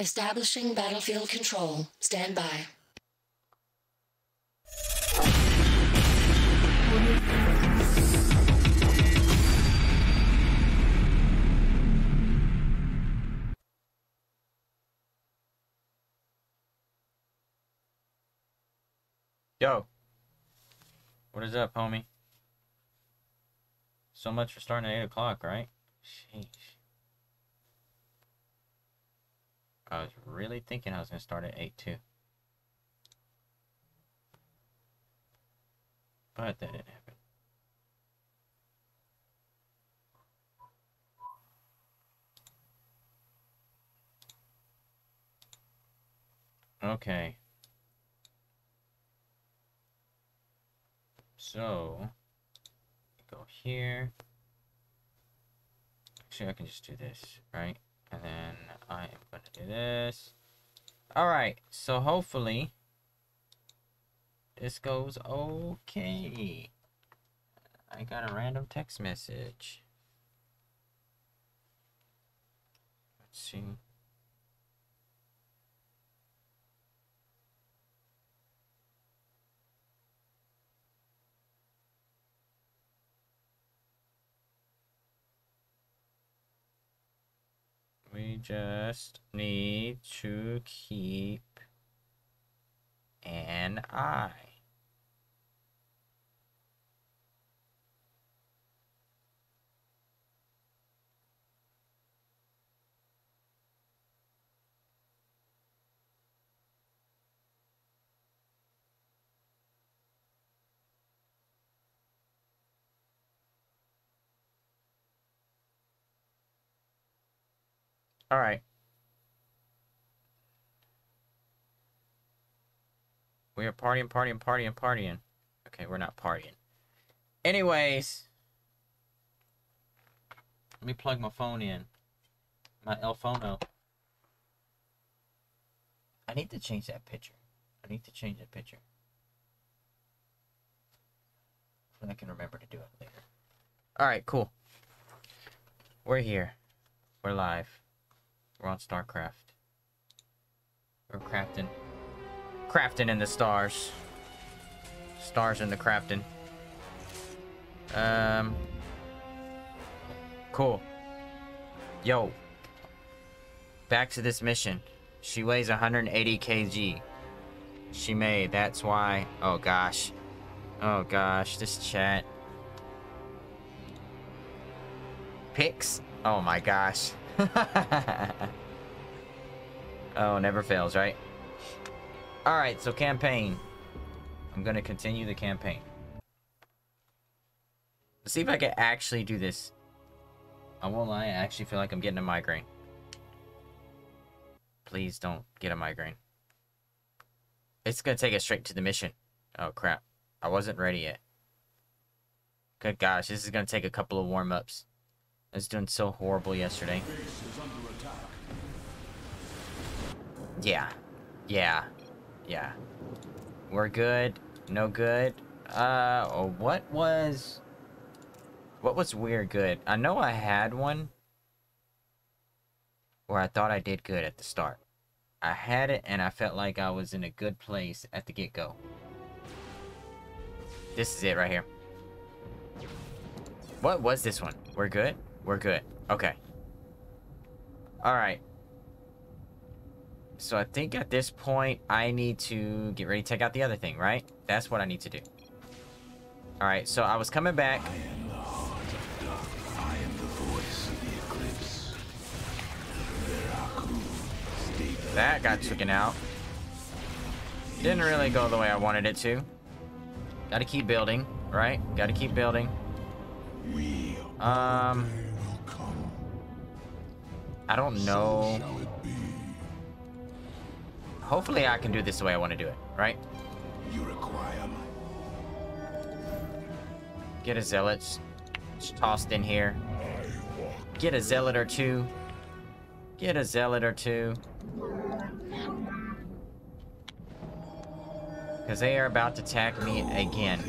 Establishing battlefield control. Stand by. Yo. What is up, homie? So much for starting at 8 o'clock, right? Sheesh. I was really thinking I was going to start at 8 too. But that didn't happen. Okay. So, go here. Actually, I can just do this, right? And then I am going to do this. Alright, so hopefully this goes okay. I got a random text message. Let's see. We just need to keep an eye. All right. We are partying, partying, partying, partying. Okay, we're not partying. Anyways, let me plug my phone in. My Elphono. I need to change that picture. I need to change that picture. I can remember to do it later. Alright, cool. We're here. We're live. We're on StarCraft. We're crafting. Crafting in the stars. Stars in the crafting. Um. Cool. Yo. Back to this mission. She weighs 180 kg. She may. That's why. Oh gosh. Oh gosh. This chat. Pics? Oh my gosh. oh, never fails, right? Alright, so campaign. I'm gonna continue the campaign. Let's see if I can actually do this. I won't lie, I actually feel like I'm getting a migraine. Please don't get a migraine. It's gonna take us straight to the mission. Oh crap. I wasn't ready yet. Good gosh, this is gonna take a couple of warm-ups. I was doing so horrible yesterday. Yeah. Yeah. Yeah. We're good. No good. Uh, oh, what was... What was weird good? I know I had one where I thought I did good at the start. I had it and I felt like I was in a good place at the get-go. This is it right here. What was this one? We're good? We're good. Okay. Alright. So I think at this point, I need to get ready to take out the other thing, right? That's what I need to do. Alright, so I was coming back. That got taken out. Didn't really go the way I wanted it to. Gotta keep building, right? Gotta keep building. Um... I don't know. Hopefully I can do this the way I want to do it, right? You require Get a zealot Just tossed in here. Get a zealot or two. Get a zealot or two. Because they are about to attack me again.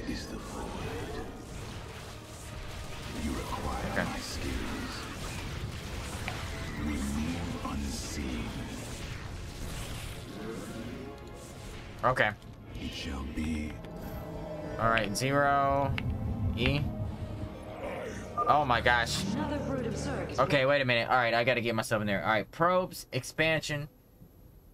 Okay. It shall be. All right, zero, E. Oh my gosh. Another brood of Okay, wait a minute. All right, I gotta get myself in there. All right, probes, expansion,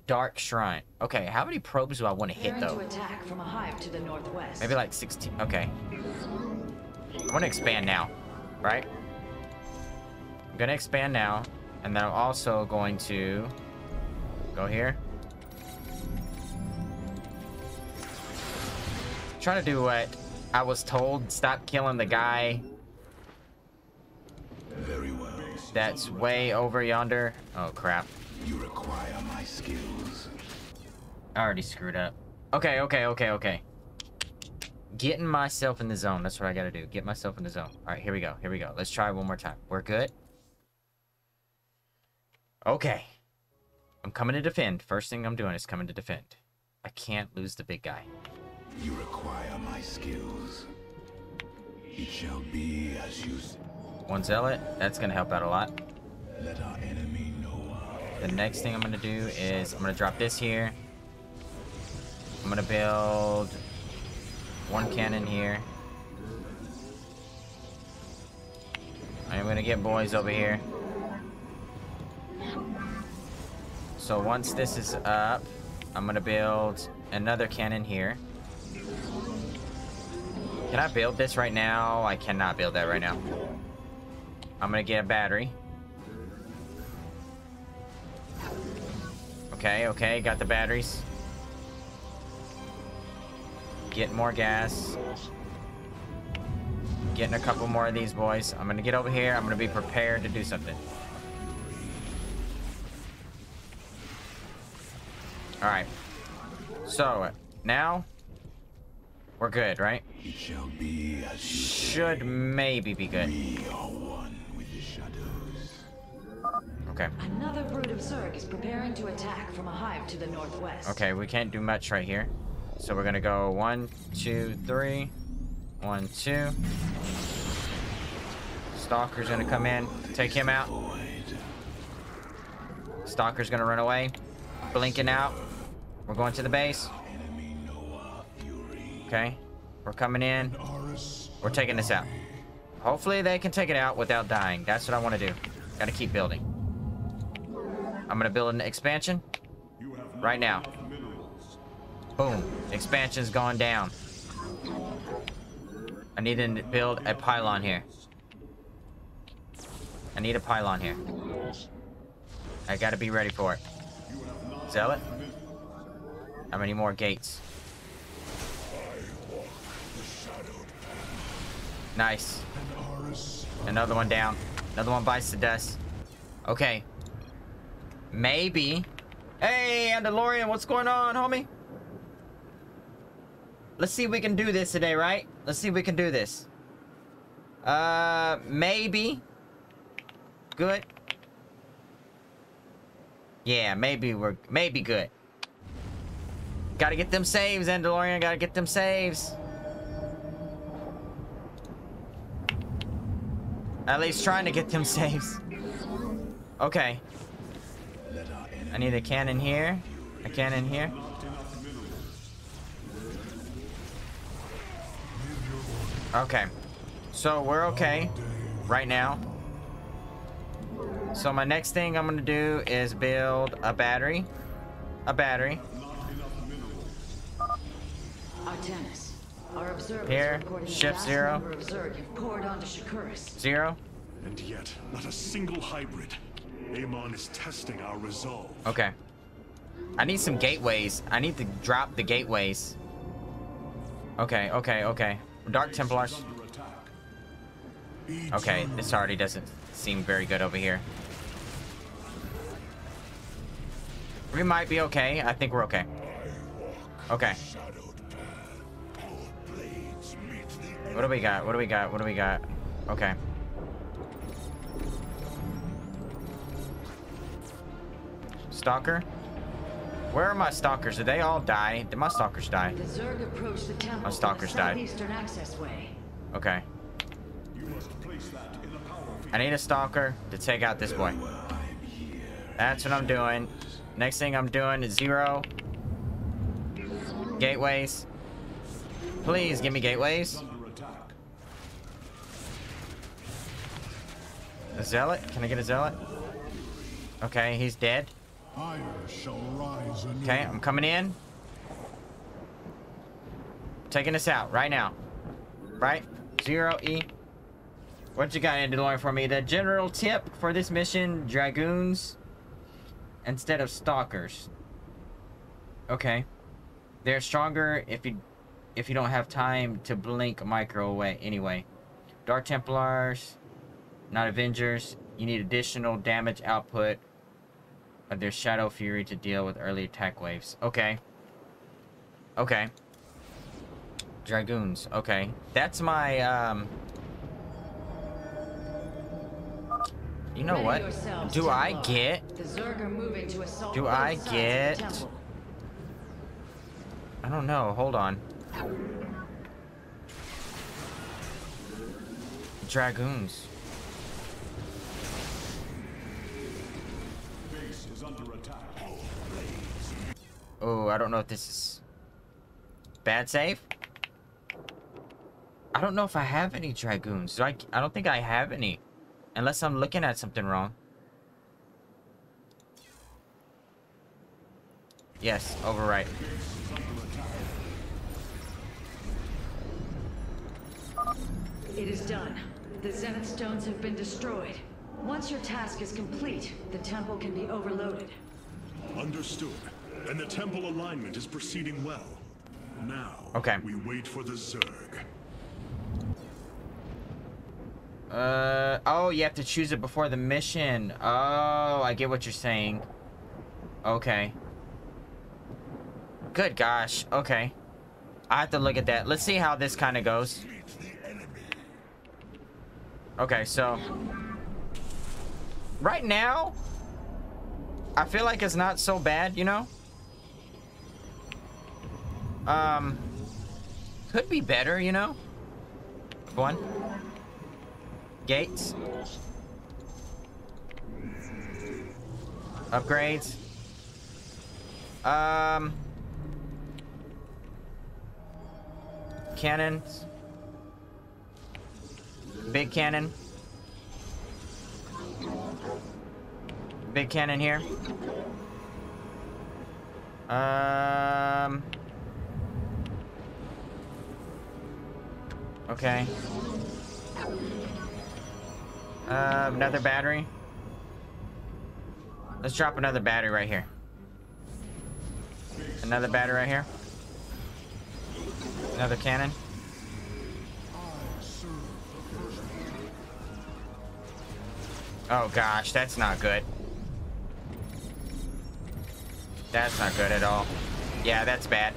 dark shrine. Okay, how many probes do I want to hit though? to attack from a hive to the northwest. Maybe like 16. Okay. I want to expand now, right? I'm gonna expand now, and then I'm also going to go here. Trying to do what I was told. Stop killing the guy Very well. that's way over yonder. Oh crap! You require my skills. I already screwed up. Okay, okay, okay, okay. Getting myself in the zone. That's what I gotta do. Get myself in the zone. Alright, here we go. Here we go. Let's try one more time. We're good. Okay. I'm coming to defend. First thing I'm doing is coming to defend. I can't lose the big guy. You require my skills. It shall be as you One zealot. That's gonna help out a lot. let our enemy know. The next thing I'm gonna do is I'm gonna drop this here. I'm gonna build one cannon here. I'm gonna get boys over here. So once this is up, I'm gonna build another cannon here. Can I build this right now? I cannot build that right now. I'm gonna get a battery. Okay, okay, got the batteries. Getting more gas. Getting a couple more of these boys. I'm gonna get over here. I'm gonna be prepared to do something. Alright. So, now, we're good, right? It shall be as you say. Should maybe be good. We are one with the shadows. Okay. Another brood of Zerg is preparing to attack from a hive to the northwest. Okay, we can't do much right here. So we're gonna go one, two, three, one, two. Stalker's gonna come in, take him out. Stalker's gonna run away. Blinking out. We're going to the base. Enemy know our fury. Okay. We're coming in. We're taking this out. Hopefully they can take it out without dying. That's what I want to do. Gotta keep building. I'm gonna build an expansion. Right now. Boom. Expansion's gone down. I need to build a pylon here. I need a pylon here. I gotta be ready for it. Zealot? How many more gates? Nice. Another one down. Another one bites the dust. Okay. Maybe. Hey, Andalorian, what's going on, homie? Let's see if we can do this today, right? Let's see if we can do this. Uh, maybe. Good. Yeah, maybe we're maybe good. Gotta get them saves, Andalorian. Gotta get them saves. At least trying to get them saves. Okay. I need a cannon here. A cannon here. Okay. So we're okay right now. So my next thing I'm gonna do is build a battery. A battery. Artanis, Here, reported a shift vast zero. number of Zerg have poured onto Zero. And yet, not a single hybrid. Amon is testing our resolve. Okay. I need some gateways. I need to drop the gateways. Okay, okay, okay. Dark Templars. Okay, this already doesn't seem very good over here. We might be okay. I think we're okay. Okay. What do we got? What do we got? What do we got? Okay. Stalker? Where are my stalkers? Did they all die? Did my stalkers die? The Zerg approached the temple My stalkers died. southeastern access way. Okay. I need a stalker to take out this boy. That's what I'm doing. Next thing I'm doing is zero. Gateways. Please give me gateways. A zealot? Can I get a zealot? Okay, he's dead. Okay, I'm coming in. Taking this out right now. Right? Zero E. What you got in for me? The general tip for this mission, dragoons instead of stalkers. Okay. They're stronger if you if you don't have time to blink micro away anyway. Dark Templars, not Avengers. You need additional damage output of their Shadow Fury to deal with early attack waves. Okay. Okay. Dragoons. Okay. That's my, um... You know what? Do I get... The Zerg are moving to assault Do I sides of the get- I don't know. Hold on. Dragoons. Oh, I don't know if this is... Bad save? I don't know if I have any Dragoons. Do I, I don't think I have any. Unless I'm looking at something wrong. Yes, overwrite. It is done. The Zenith Stones have been destroyed. Once your task is complete, the temple can be overloaded. Understood. And the temple alignment is proceeding well. Now, Okay. we wait for the Zerg. Uh, oh, you have to choose it before the mission. Oh, I get what you're saying. Okay. Good gosh. Okay. I have to look at that. Let's see how this kind of goes. Okay, so right now, I feel like it's not so bad, you know. Um, could be better, you know. One. Gates. Upgrades. Um. Cannons. Big cannon. Big cannon here. Um. Okay. Uh, another battery. Let's drop another battery right here. Another battery right here. Another cannon. Oh gosh, that's not good. That's not good at all. Yeah, that's bad.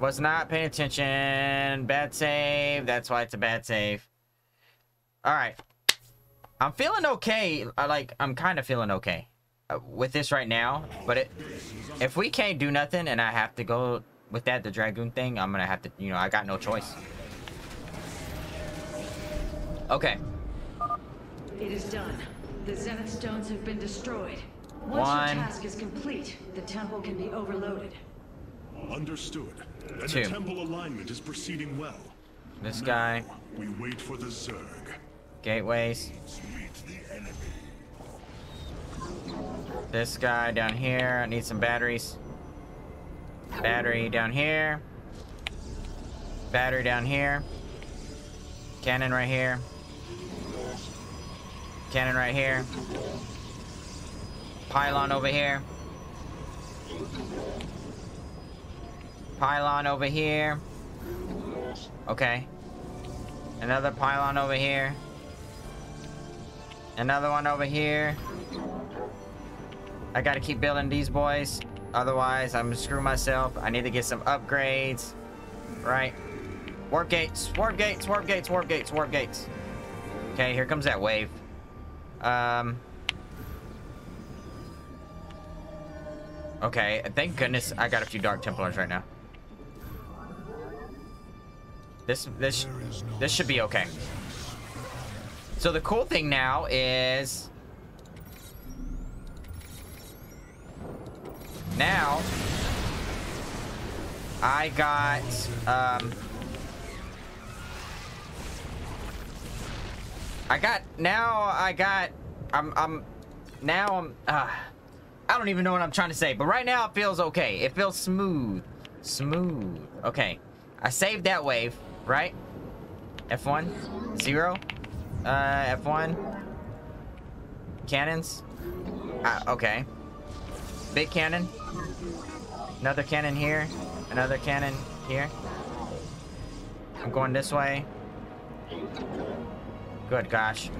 Was not paying attention. Bad save. That's why it's a bad save. Alright. I'm feeling okay. I like, I'm kind of feeling okay uh, with this right now. But it, if we can't do nothing and I have to go with that, the Dragoon thing, I'm going to have to, you know, I got no choice. Okay. It is done. The Zenith Stones have been destroyed. Once One. your task is complete, the temple can be overloaded. Understood. And Two. the temple alignment is proceeding well. This guy. We wait for the Zerg. Gateways. This guy down here. I need some batteries. Battery down here. Battery down here. Cannon right here. Cannon right here. Pylon over here. Pylon over here. Okay. Another pylon over here. Another one over here. I gotta keep building these boys. Otherwise, I'm gonna screw myself. I need to get some upgrades. Right. Warp gates, warp gates, warp gates, warp gates, warp gates. Okay, here comes that wave. Um. Okay, thank goodness I got a few Dark Templars right now. This, this, this should be okay. So the cool thing now is... Now... I got um I got now I got I'm I'm now I'm uh I don't even know what I'm trying to say, but right now it feels okay. It feels smooth. Smooth. Okay. I saved that wave, right? F1? Zero? Uh, F1? Cannons? Uh, okay. Big cannon. Another cannon here. Another cannon here. I'm going this way. Good gosh.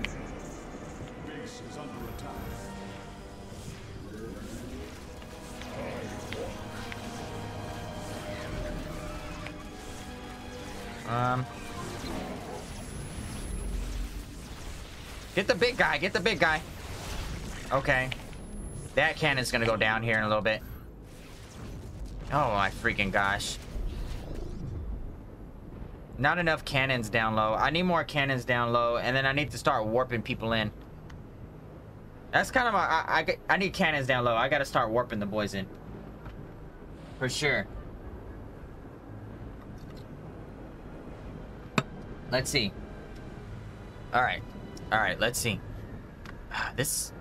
Um. Get the big guy. Get the big guy. Okay. That cannon's gonna go down here in a little bit. Oh my freaking gosh. Not enough cannons down low. I need more cannons down low, and then I need to start warping people in. That's kind of my... I, I, I need cannons down low. I gotta start warping the boys in. For sure. Let's see. All right, all right. Let's see. This,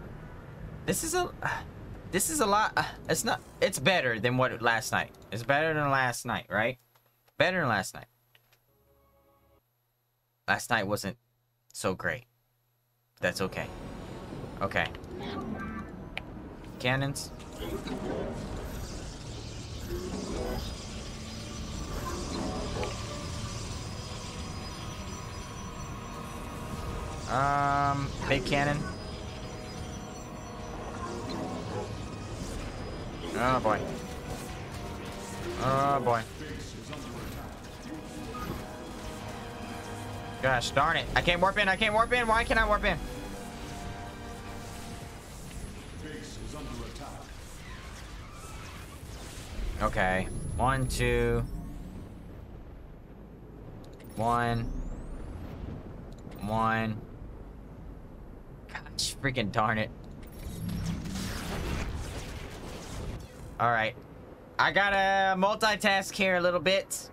this is a, this is a lot. It's not. It's better than what last night. It's better than last night, right? Better than last night. Last night wasn't so great. That's okay. Okay. Cannons. Um, big cannon. Oh boy. Oh boy. Gosh darn it. I can't warp in. I can't warp in. Why can't I warp in? Okay. One, two. One. One. Freaking darn it. Alright. I gotta multitask here a little bit.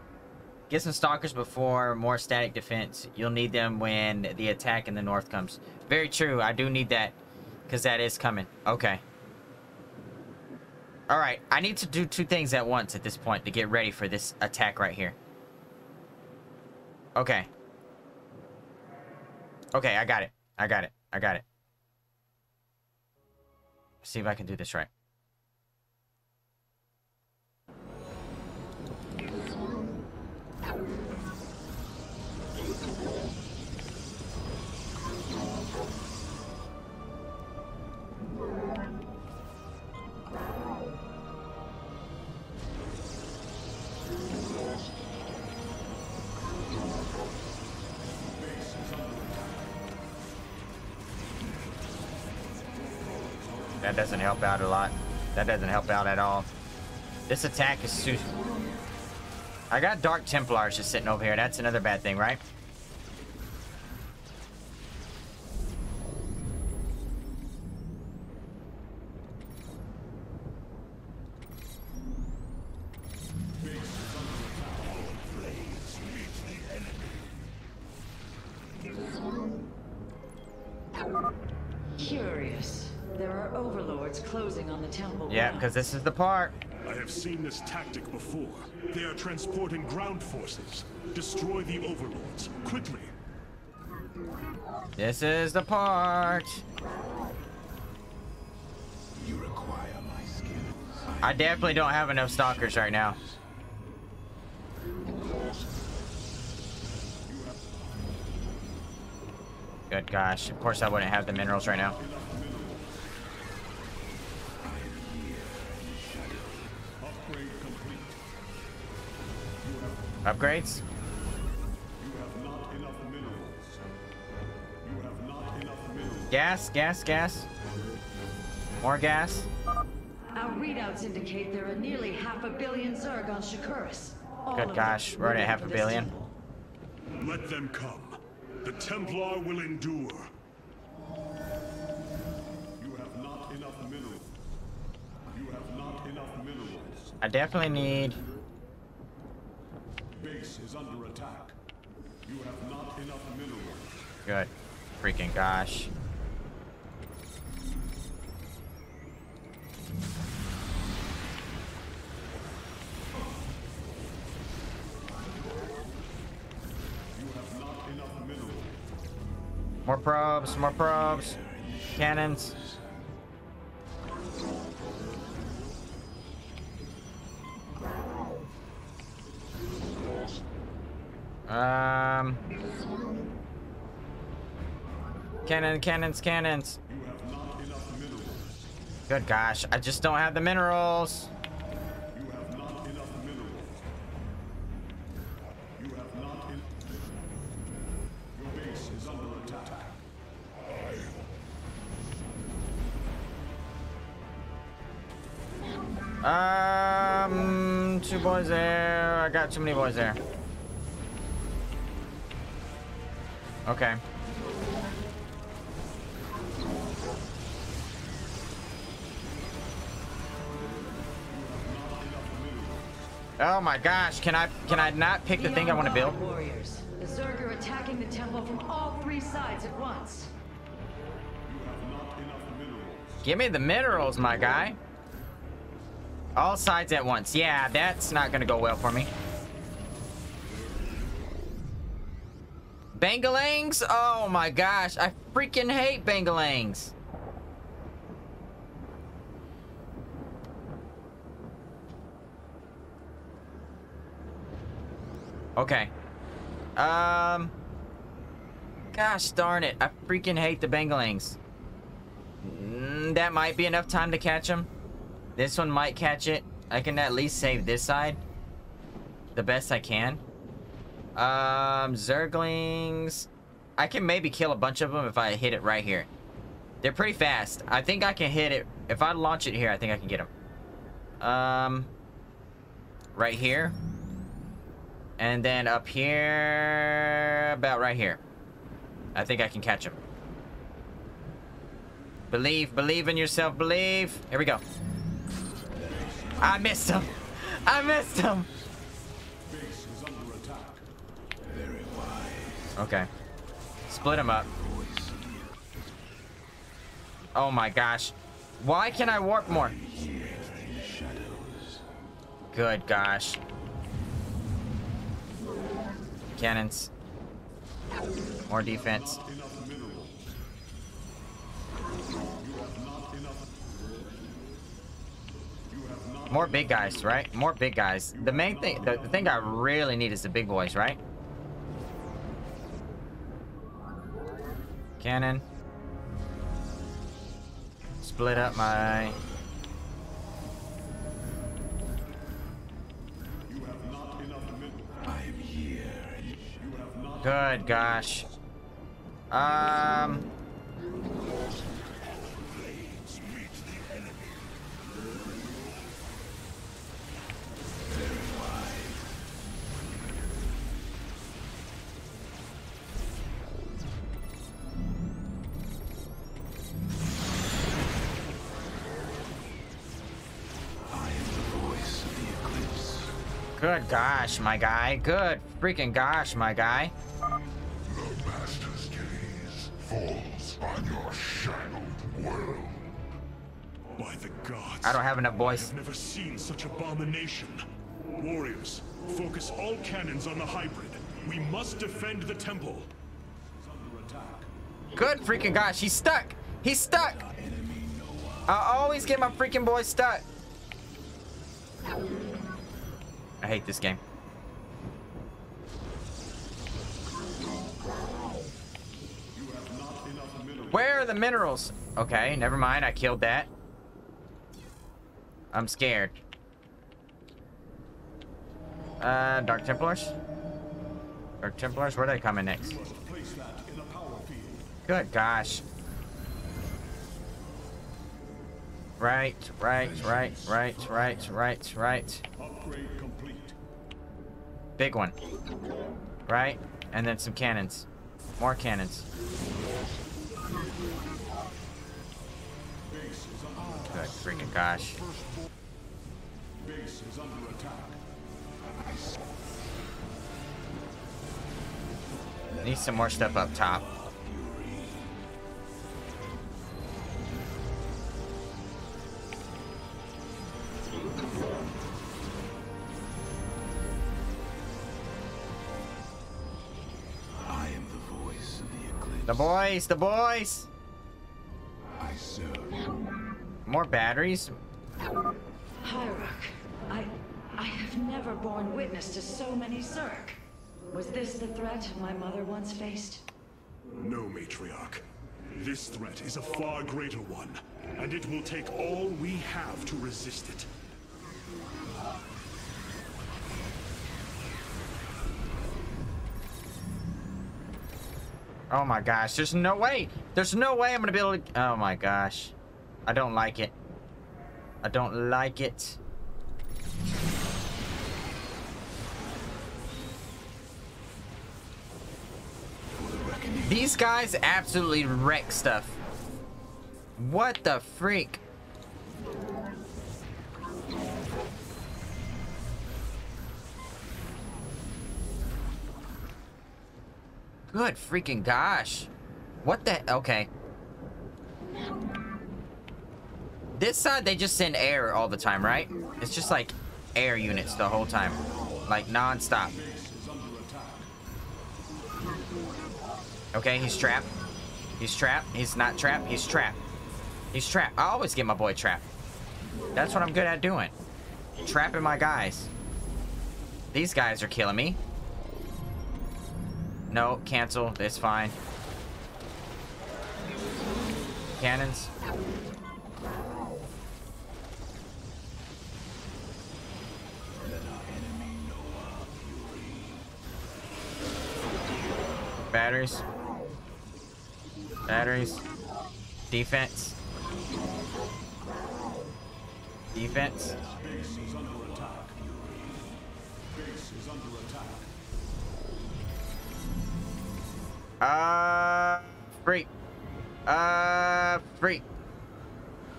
Get some stalkers before more static defense. You'll need them when the attack in the north comes. Very true. I do need that. Because that is coming. Okay. Alright, I need to do two things at once at this point to get ready for this attack right here. Okay. Okay, I got it. I got it. I got it. See if I can do this right. That doesn't help out a lot. That doesn't help out at all. This attack is. I got Dark Templars just sitting over here. That's another bad thing, right? Because this is the part. I have seen this tactic before. They are transporting ground forces. Destroy the overlords. Quickly. This is the part. You require my skills. I definitely don't have enough stalkers right now. Good gosh. Of course I wouldn't have the minerals right now. Minerals. Gas, gas, gas. More gas. Our readouts indicate there are nearly half a billion Zerg on Shakuras. All Good gosh, we're already waiting half a billion. temple. Let them come. The Templar will endure. You have not enough minerals. You have not enough minerals. I definitely need base is under attack. You have not enough minerals. Good. Freaking gosh. You have not enough minerals. More probes, more probes. Cannons. Um. Cannon, cannons, cannons. Good gosh, I just don't have the minerals. You have not enough minerals. You have not en- Your base is under attack. Um, two boys there. I got too many boys there. Okay. Oh my gosh, can I can I not pick the thing I want to build? Warriors. The Zerg are attacking the temple from all three sides at once. You have not enough minerals. Give me the minerals, my guy. All sides at once. Yeah, that's not gonna go well for me. Banelings? Oh my gosh, I freaking hate Banelings. Okay. Um. Gosh darn it, I freaking hate the Banelings. Mm, that might be enough time to catch them. This one might catch it. I can at least save this side. The best I can. Um, Zerglings. I can maybe kill a bunch of them if I hit it right here. They're pretty fast. I think I can hit it. If I launch it here, I think I can get them. Um, right here. And then up here, about right here. I think I can catch him. Believe, believe in yourself, believe. Here we go. I missed him. I missed him. Okay. Split him up. Oh my gosh. Why can I warp more? Good gosh. Cannons. More defense. More big guys, right? More big guys. The main thing, the, the thing I really need is the big boys, right? Cannon. Split up my... You have not Good gosh, my guy. Good freaking gosh, my guy. The Master's gaze falls on your shadowed world. By the gods. I don't have enough boys. I've never seen such abomination. Warriors, focus all cannons on the hybrid. We must defend the temple. Good freaking gosh, he's stuck. He's stuck. I always get my freaking boy stuck. I hate this game. Where are the minerals? Okay, never mind. I killed that. I'm scared. Uh, Dark Templars? Dark Templars, where are they next? In field. Good gosh. Right, right, right, right, right, right, right. Upgrade complete. Big one. Right? And then some cannons. More cannons. Good freaking gosh. Base is under attack. Need some more stuff up top. The boys, the boys! I serve. More batteries? Hierarch, I... I have never borne witness to so many Zerg. Was this the threat my mother once faced? No, Matriarch. This threat is a far greater one, and it will take all we have to resist it. Oh my gosh, there's no way! There's no way I'm gonna be able to... Oh my gosh. I don't like it. I don't like it. These guys absolutely wreck stuff. What the freak? Good freaking gosh. What the? Okay. This side, they just send air all the time, right? It's just like air units the whole time. Like non-stop. Okay, he's trapped. He's trapped. He's not trapped. He's trapped. He's trapped. I always get my boy trapped. That's what I'm good at doing. Trapping my guys. These guys are killing me. No, cancel. It's fine. Cannons. Batteries. Batteries. Defense. Defense. Uh, freak. Uh, freak.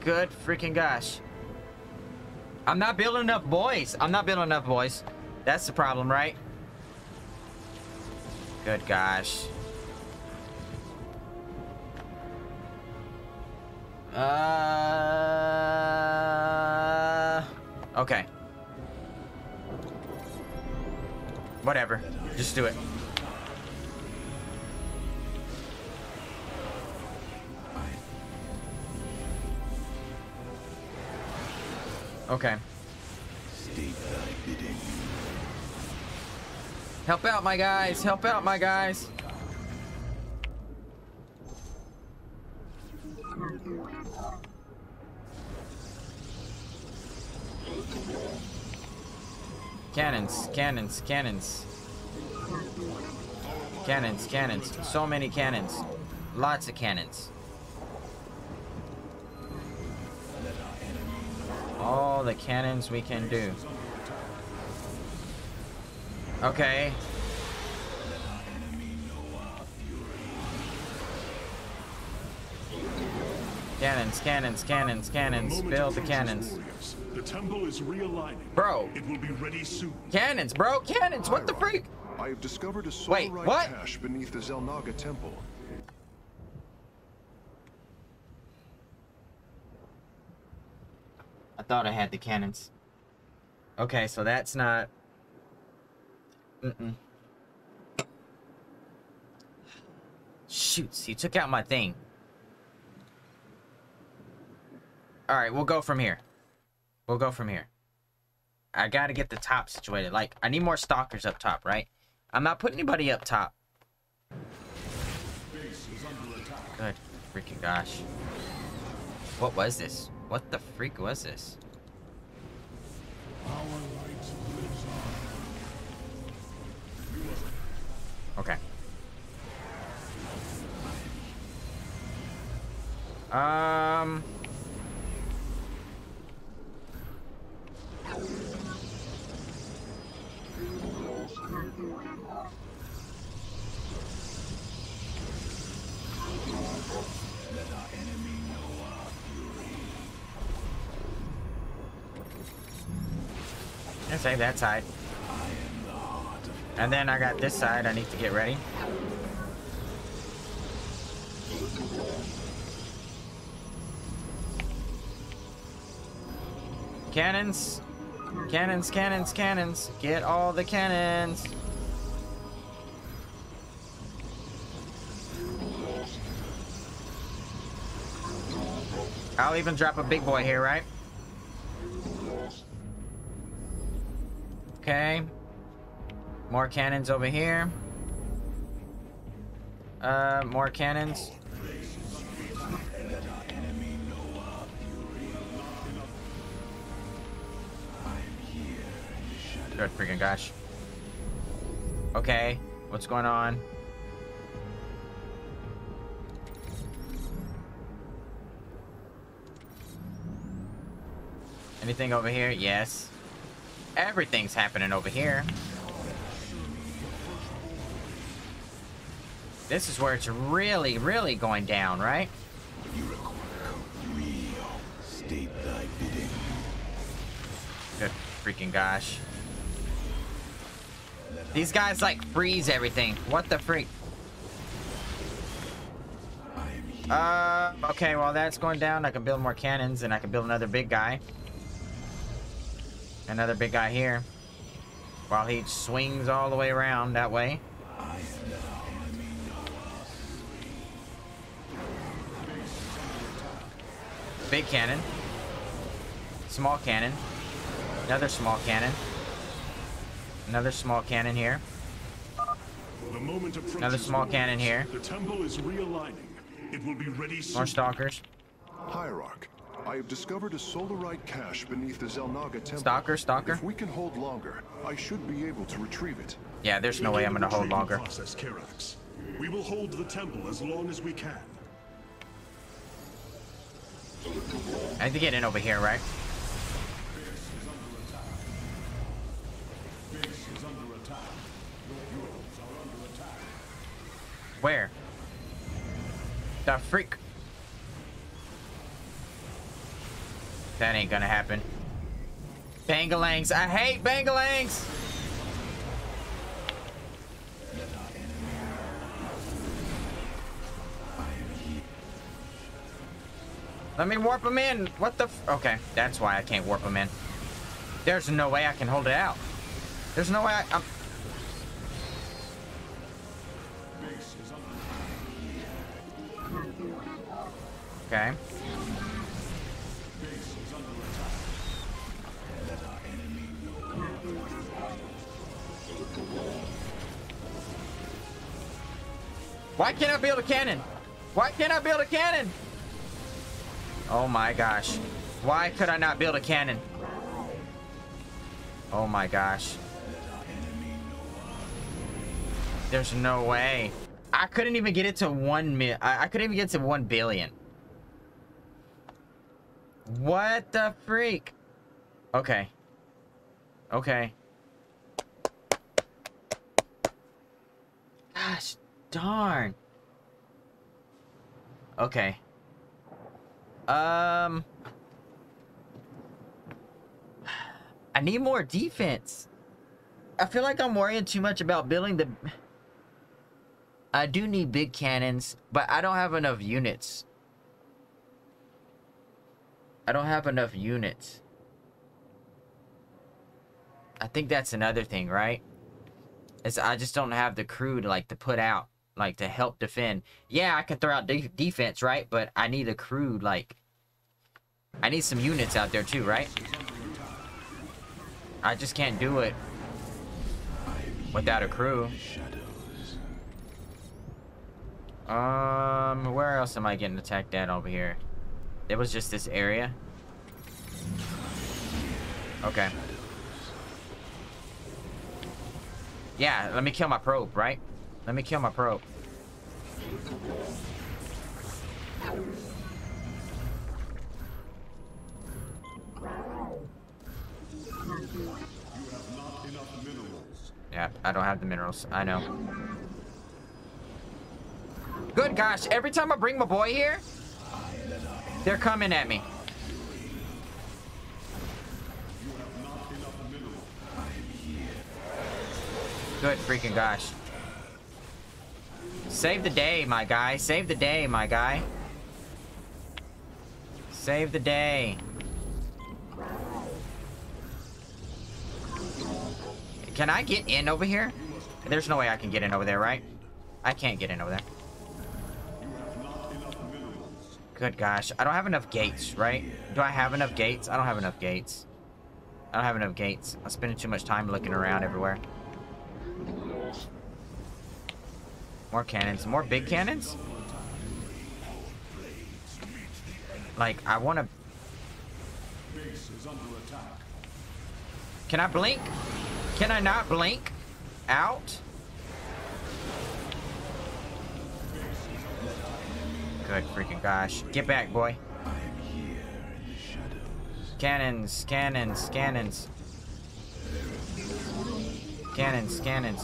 Good freaking gosh. I'm not building enough boys. I'm not building enough boys. That's the problem, right? Good gosh. Uh. Okay. Whatever. Just do it. Okay. Help out, my guys. Help out, my guys. Cannons, cannons, cannons. Cannons, cannons. So many cannons. Lots of cannons. The cannons we can do. Okay. Cannons, cannons, cannons, cannons. Build the cannons. The temple is realigning. Bro. It will be ready soon. Cannons, bro. Cannons. What the freak? I have discovered a Wait, what? cache beneath the Xel'Naga temple. I thought I had the cannons. Okay, so that's not. Mm-mm. Shoots, he took out my thing. Alright, we'll go from here. We'll go from here. I gotta get the top situated. Like, I need more stalkers up top, right? I'm not putting anybody up top. Good freaking gosh. What was this? What the freak was this? Okay. Um. gonna save that side. And then I got this side I need to get ready. Cannons! Cannons, cannons, cannons! Get all the cannons! I'll even drop a big boy here, right? Okay. More cannons over here. Uh, more cannons. Good freaking gosh. Okay, what's going on? Anything over here? Yes. Everything's happening over here. This is where it's really, really going down, right? Good freaking gosh. These guys like freeze everything. What the freak? Uh, okay, well that's going down. I can build more cannons and I can build another big guy. Another big guy here. While he swings all the way around that way. Big cannon. Small cannon. Another small cannon. Another small cannon here. The moment Another small cannon here. The temple is realigning. It will be ready soon. More stalkers. Hierarch, I have discovered a solarite cache beneath the Xel'Naga temple. Stalker, stalker. If we can hold longer, I should be able to retrieve it. Yeah, there's no way I'm gonna hold longer. Process, Karax. We will hold the temple as long as we can. I have to get in over here, right? Where? The freak? That ain't gonna happen. Banelings. I hate banelings! Let me warp them in. What the? Okay, that's why I can't warp them in. There's no way I can hold it out. There's no way I, I'm. Okay. Why can't I build a cannon? Why can't I build a cannon? Oh my gosh. Why could I not build a cannon? Oh my gosh. There's no way. I couldn't even get it to one mil. I, I couldn't even get to one billion. What the freak? Okay. Okay. Gosh darn. Okay. Um. I need more defense. I feel like I'm worrying too much about building the... I do need big cannons, but I don't have enough units. I don't have enough units. I think that's another thing, right? Is I just don't have the crew to like to put out, like to help defend. Yeah, I can throw out de defense, right? But I need a crew, like I need some units out there too, right? I just can't do it without a crew. Um, where else am I getting attacked at over here? It was just this area. Okay. Yeah, let me kill my probe, right? Let me kill my probe. Yeah, I don't have the minerals. I know. Good gosh, every time I bring my boy here, they're coming at me. Good freaking gosh. Save the day, my guy. Save the day, my guy. Save the day. Can I get in over here? There's no way I can get in over there, right? I can't get in over there. Good gosh. I don't have enough gates, right? Do I have enough gates? I don't have enough gates. I don't have enough gates. I'm spending too much time looking around everywhere. More cannons. More big cannons? Like, I want to... Can I blink? Can I not blink? Out? Good freaking gosh. Get back, boy. Cannons, cannons, cannons. Cannons, cannons.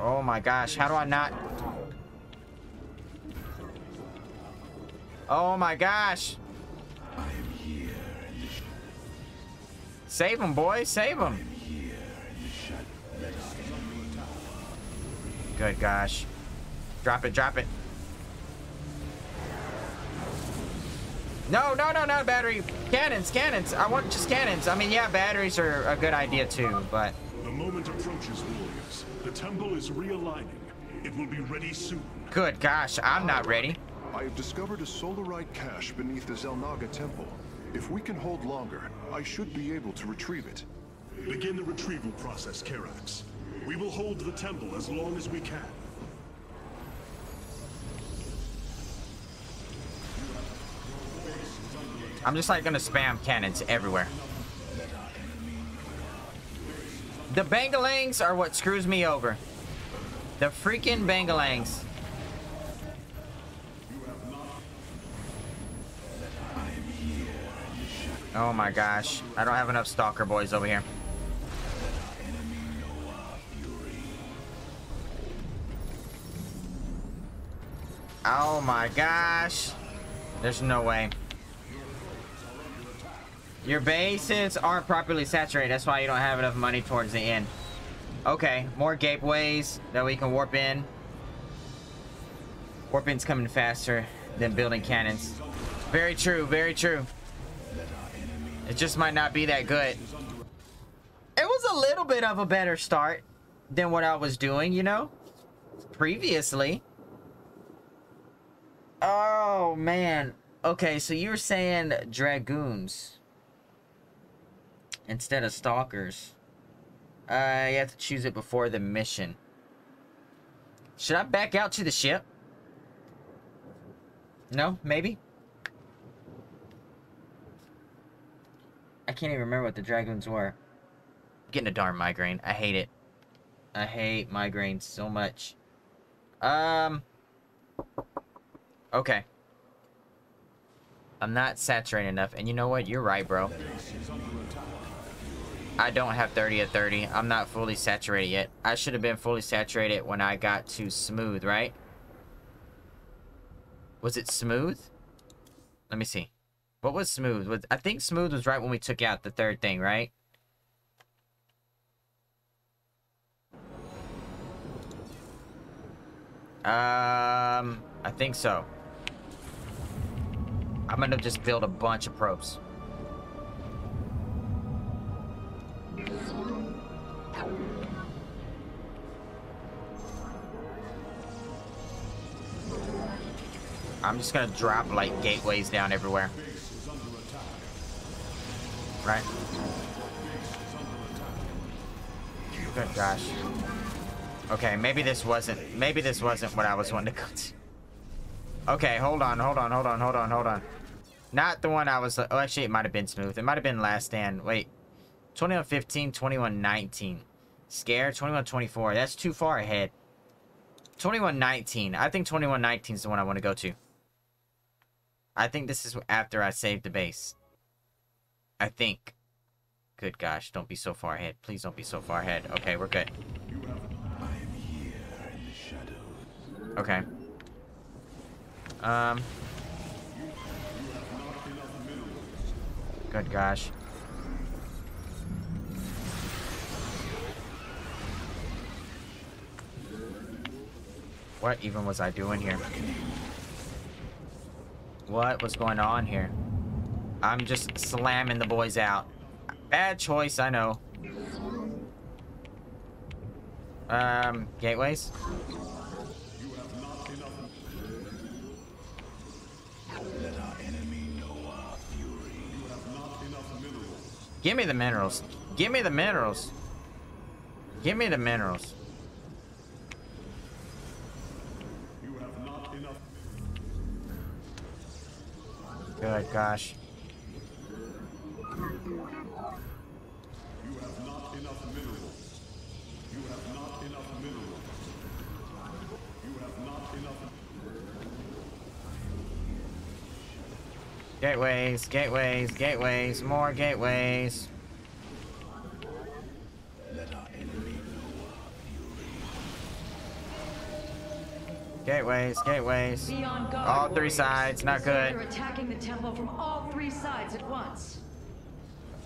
Oh my gosh, how do I not... Oh my gosh! Save him, boy, save him! Good gosh. Drop it, drop it. No, no, no, not battery. Cannons, cannons. I want just cannons. I mean, yeah, batteries are a good idea too, but... The moment approaches, warriors. The temple is realigning. It will be ready soon. Good gosh, I'm not ready. I have discovered a solarite cache beneath the Xel'Naga temple. If we can hold longer, I should be able to retrieve it. Begin the retrieval process, Karax. We will hold the temple as long as we can. I'm just like gonna spam cannons everywhere. The Banelings are what screws me over. The freaking Banelings. Oh my gosh. I don't have enough Stalker boys over here. Oh my gosh. There's no way. Your bases aren't properly saturated. That's why you don't have enough money towards the end. Okay, more gateways that we can warp in. Warping's coming faster than building cannons. Very true, very true. It just might not be that good. It was a little bit of a better start than what I was doing, you know? Previously. Oh, man. Okay, so you were saying dragoons instead of stalkers. Uh, have to choose it before the mission. Should I back out to the ship? No? Maybe? I can't even remember what the dragoons were. I'm getting a darn migraine. I hate it. I hate migraines so much. Um... Okay. I'm not saturated enough. And you know what? You're right, bro. I don't have 30 at 30. I'm not fully saturated yet. I should have been fully saturated when I got to smooth, right? Was it smooth? Let me see. What was smooth? I think smooth was right when we took out the third thing, right? Um, I think so. I'm gonna just build a bunch of probes. I'm just gonna drop like gateways down everywhere. Right? Good gosh. Okay, maybe this wasn't maybe this wasn't what I was wanting to cut. Okay, hold on, hold on, hold on, hold on, hold on. Not the one I was... Oh, actually, it might have been smooth. It might have been last stand. Wait. 2115, 2119. Scare, 2124. That's too far ahead. 2119. I think 2119 is the one I want to go to. I think this is after I saved the base. I think. Good gosh, don't be so far ahead. Please don't be so far ahead. Okay, we're good. Okay. Um. Good gosh. What even was I doing here? What was going on here? I'm just slamming the boys out. Bad choice, I know. Um, gateways? Give me the minerals. Give me the minerals. Give me the minerals. Gosh. Gateways, gateways, gateways, more gateways. Gateways, gateways. Guard, All three sides, not good. are attacking the temple from all three sides at once.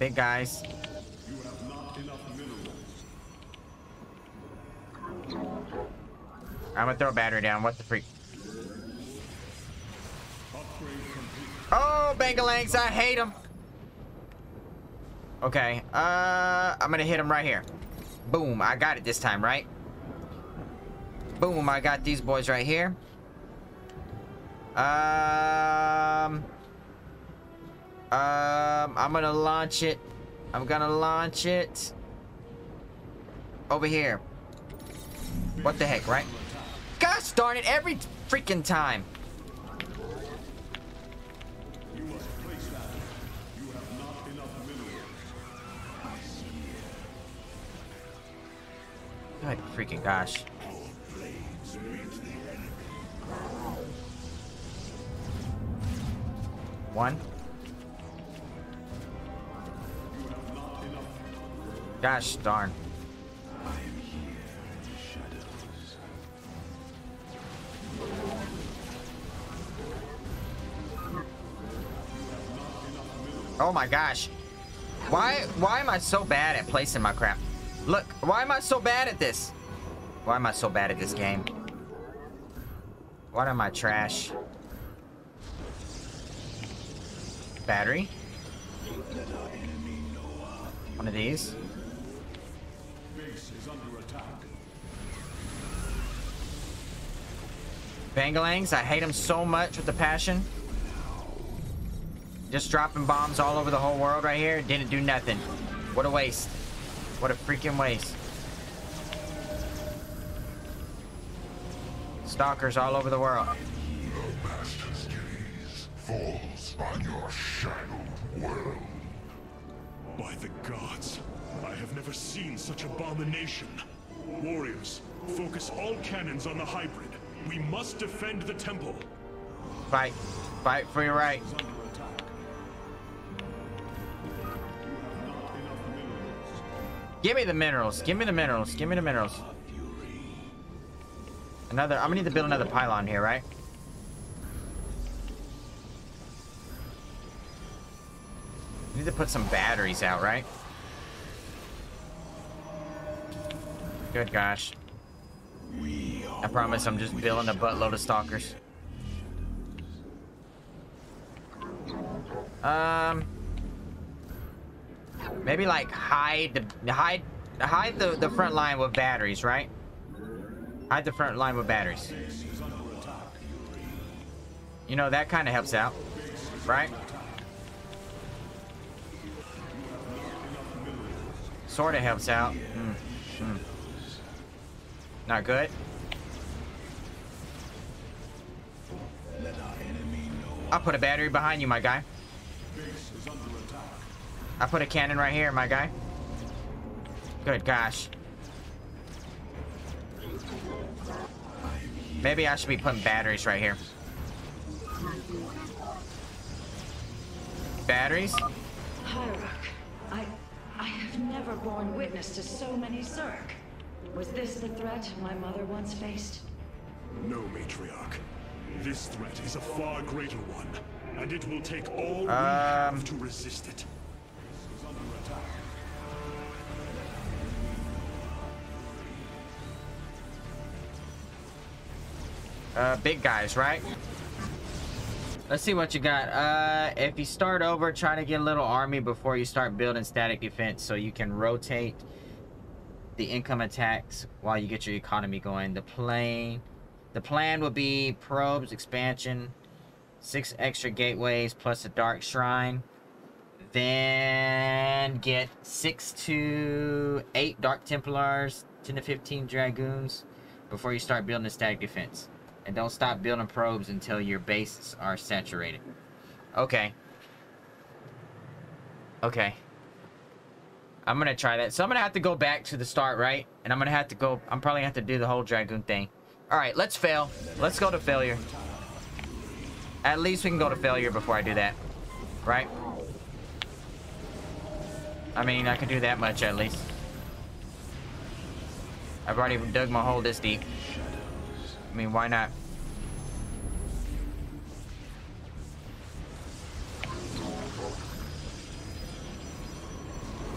Big guys. I'm gonna throw a battery down. What the freak? Oh, Banelings, I hate them. Okay, uh, I'm gonna hit him right here. Boom, I got it this time, right? Boom, I got these boys right here. Um, um, I'm gonna launch it. I'm gonna launch it over here. What the heck, right? Gosh darn it, every freaking time. Good freaking gosh. One. Gosh darn. Oh my gosh. Why why am I so bad at placing my crap? Look, why am I so bad at this? Why am I so bad at this game? Why am I trash? Battery? One of these? Banelings, I hate them so much with the passion. Just dropping bombs all over the whole world right here. Didn't do nothing. What a waste. What a freaking waste. Stalkers all over the world. The Master's gaze falls on your shadowed world. By the gods, I have never seen such abomination. Warriors, focus all cannons on the hybrid. We must defend the temple. Fight. Fight for your right. Give me the minerals. Give me the minerals. Give me the minerals. Another. I'm gonna need to build another pylon here, right? Need to put some batteries out, right? Good gosh. I promise I'm just building a buttload of stalkers. Um, maybe like hide the hide hide the the front line with batteries, right? Hide the front line with batteries. You know that kind of helps out, right? Sort of helps out. Mm, mm. Not good. I'll put a battery behind you, my guy. I put a cannon right here, my guy. Good gosh. Maybe I should be putting batteries right here. Batteries? Hierarch, I... I have never borne witness to so many Zerg. Was this the threat my mother once faced? No, Matriarch. This threat is a far greater one, and it will take all we Um. have to resist it. Uh, big guys, right? Let's see what you got. Uh, if you start over, try to get a little army before you start building static defense so you can rotate the income attacks while you get your economy going. The plane, the plan would be probes expansion, six extra gateways plus a dark shrine. Then get six to eight dark templars, 10 to 15 dragoons before you start building a static defense. And don't stop building probes until your bases are saturated. Okay. Okay. I'm gonna try that. So I'm gonna have to go back to the start, right? And I'm gonna have to go... I'm probably gonna have to do the whole Dragoon thing. Alright, let's fail. Let's go to failure. At least we can go to failure before I do that. Right? I mean, I can do that much at least. I've already dug my hole this deep. I mean, why not?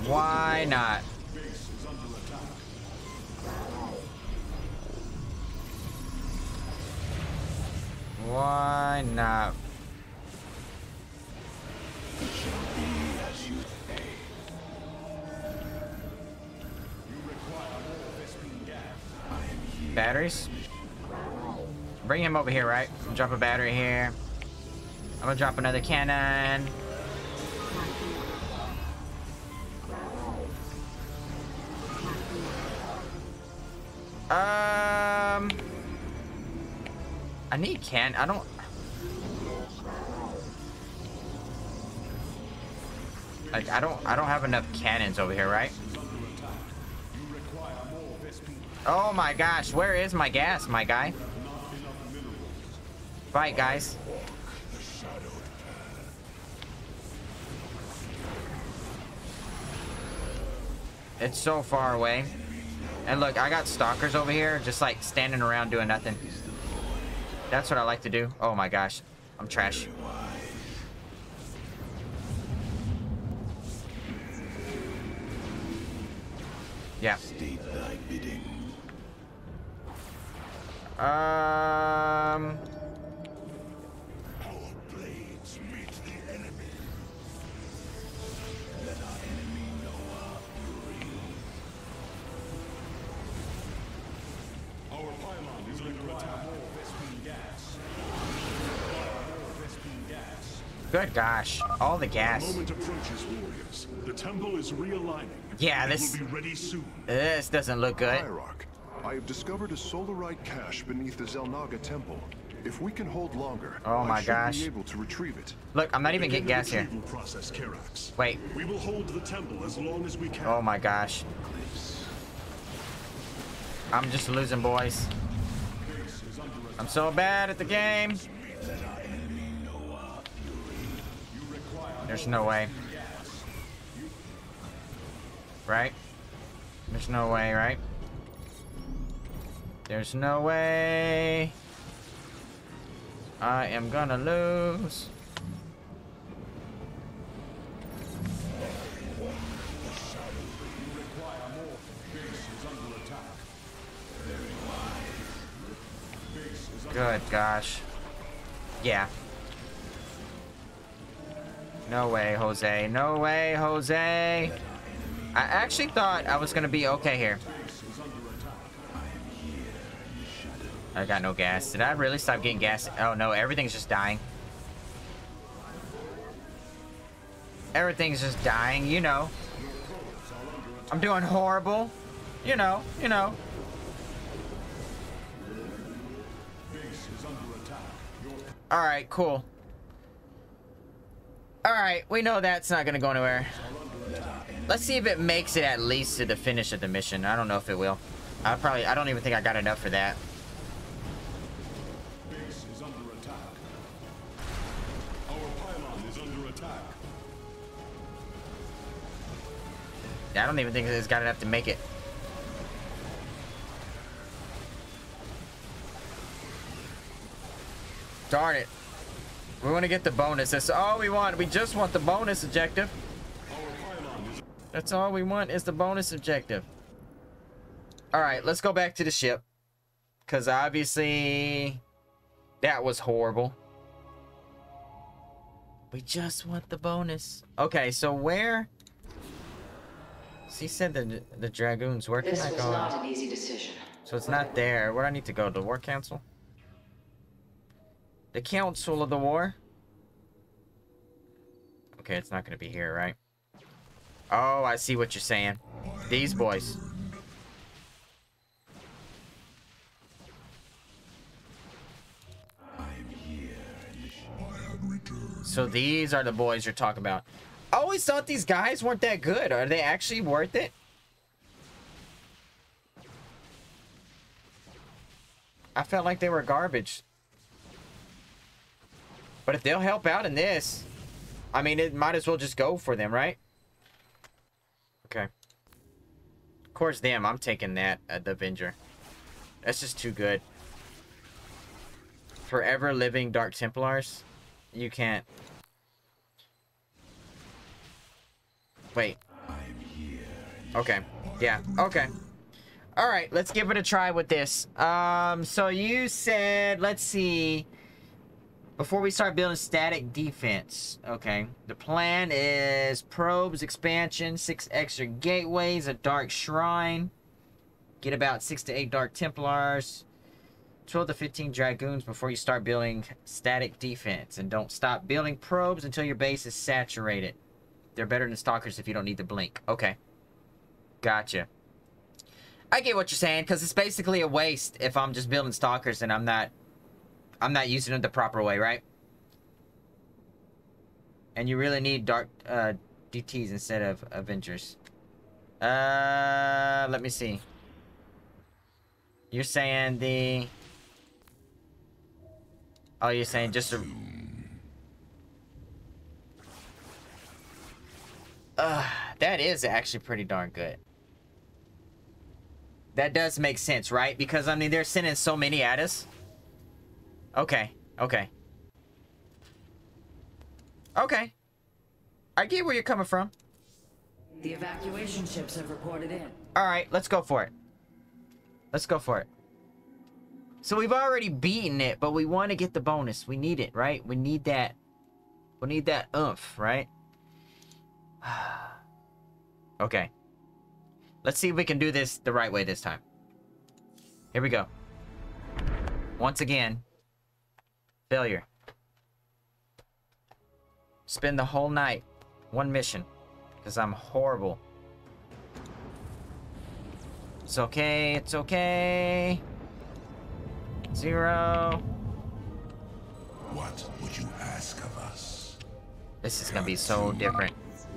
Why not? Why not? Batteries? Bring him over here, right? Drop a battery here. I'm gonna drop another cannon. Um, I need can. I don't. Like I don't. I don't have enough cannons over here, right? Oh my gosh, where is my gas, my guy? Fight, guys. It's so far away. And look, I got stalkers over here, just like standing around doing nothing. That's what I like to do. Oh my gosh, I'm trash. Yeah. State thy bidding. Um. Good gosh, all the The gas. moment approaches, warriors. The temple is realigning. Yeah, this- will be ready soon. This doesn't look good. Hierarch, I have discovered a solarite cache beneath the Xel'Naga temple. If we can hold longer, Oh my I gosh. be able to retrieve it. Look, I'm not even getting gas here. process, Karax. Wait. We will hold the temple as long as we can. Oh my gosh. I'm just losing, boys. I'm so bad at the game. There's no way. Right? There's no way, right? There's no way. I am gonna lose. Good gosh. Yeah. No way, Jose. No way, Jose. I actually thought I was gonna be okay here. I got no gas. Did I really stop getting gas? Oh no, everything's just dying. Everything's just dying, you know. I'm doing horrible. You know, you know. Alright, cool. Alright, we know that's not gonna go anywhere. Let's see if it makes it at least to the finish of the mission. I don't know if it will. I probably, I don't even think I got enough for that. Base is under attack. Our pylon is under attack. I don't even think it's got enough to make it. Darn it. We want to get the bonus. That's all we want. We just want the bonus objective. That's all we want is the bonus objective. Alright, let's go back to the ship. Because obviously, that was horrible. We just want the bonus. Okay, so where? She said the the dragoons. Where can This I was go? not an easy decision. So it's not there. Where do I need to go? The war council? The council of the war? Okay, it's not gonna be here, right? Oh, I see what you're saying. These boys. So these are the boys you're talking about. I always thought these guys weren't that good. Are they actually worth it? I felt like they were garbage. But if they'll help out in this, I mean, it might as well just go for them, right? Okay. Of course, damn, I'm taking that, uh, the Avenger. That's just too good. Forever living Dark Templars? You can't. Wait. Okay. Yeah. Okay. All right. Let's give it a try with this. Um. So you said, let's see. Before we start building static defense, okay. The plan is probes expansion, six extra gateways, a dark shrine, get about six to eight dark templars, 12 to 15 dragoons before you start building static defense, and don't stop building probes until your base is saturated. They're better than stalkers if you don't need to blink. Okay. Gotcha. I get what you're saying, because it's basically a waste if I'm just building stalkers and I'm not I'm not using them the proper way, right? And you really need dark uh DTs instead of Avengers. Uh let me see. You're saying the Oh, you're saying just a Uh, that is actually pretty darn good. That does make sense, right? Because, I mean, they're sending so many at us. Okay, okay. Okay. I get where you're coming from. The evacuation ships have reported in. Alright, let's go for it. Let's go for it. So we've already beaten it, but we want to get the bonus. We need it, right? We need that. We need that oomph, right? okay. Let's see if we can do this the right way this time. Here we go. Once again. Failure. Spend the whole night. One mission. Because I'm horrible. It's okay, it's okay. Zero. What would you ask of us? This is gonna be so different.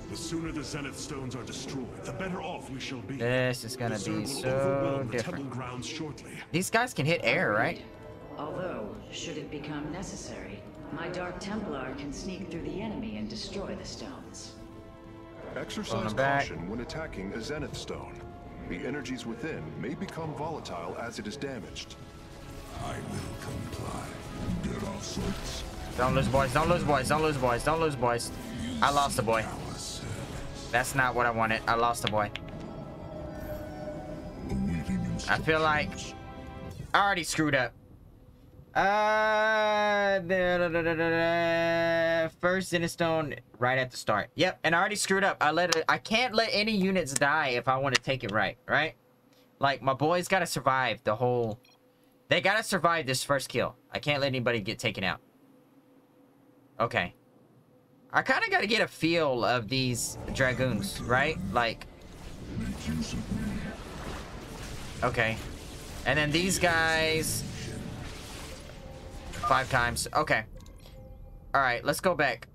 The sooner the Zenith Stones are destroyed, the better off we shall be. This is gonna be so different. shortly. These guys can hit air, right? Although, should it become necessary, my Dark Templar can sneak through the enemy and destroy the stones. Exercise caution when attacking a Zenith Stone. The energies within may become volatile as it is damaged. I will comply. Get our sights. Don't lose boys, don't lose boys, don't lose boys, don't lose boys. I lost a boy. That's not what I wanted. I lost a boy. I feel like. I already screwed up. Uh, da, da, da, first in a stone right at the start. Yep, and I already screwed up. I let it. I can't let any units die if I want to take it right. Right? Like my boys gotta survive the whole. They gotta survive this first kill. I can't let anybody get taken out. Okay. I kind of gotta get a feel of these dragoons, right? Like. Okay. And then these guys. Five times. Okay. Alright, let's go back.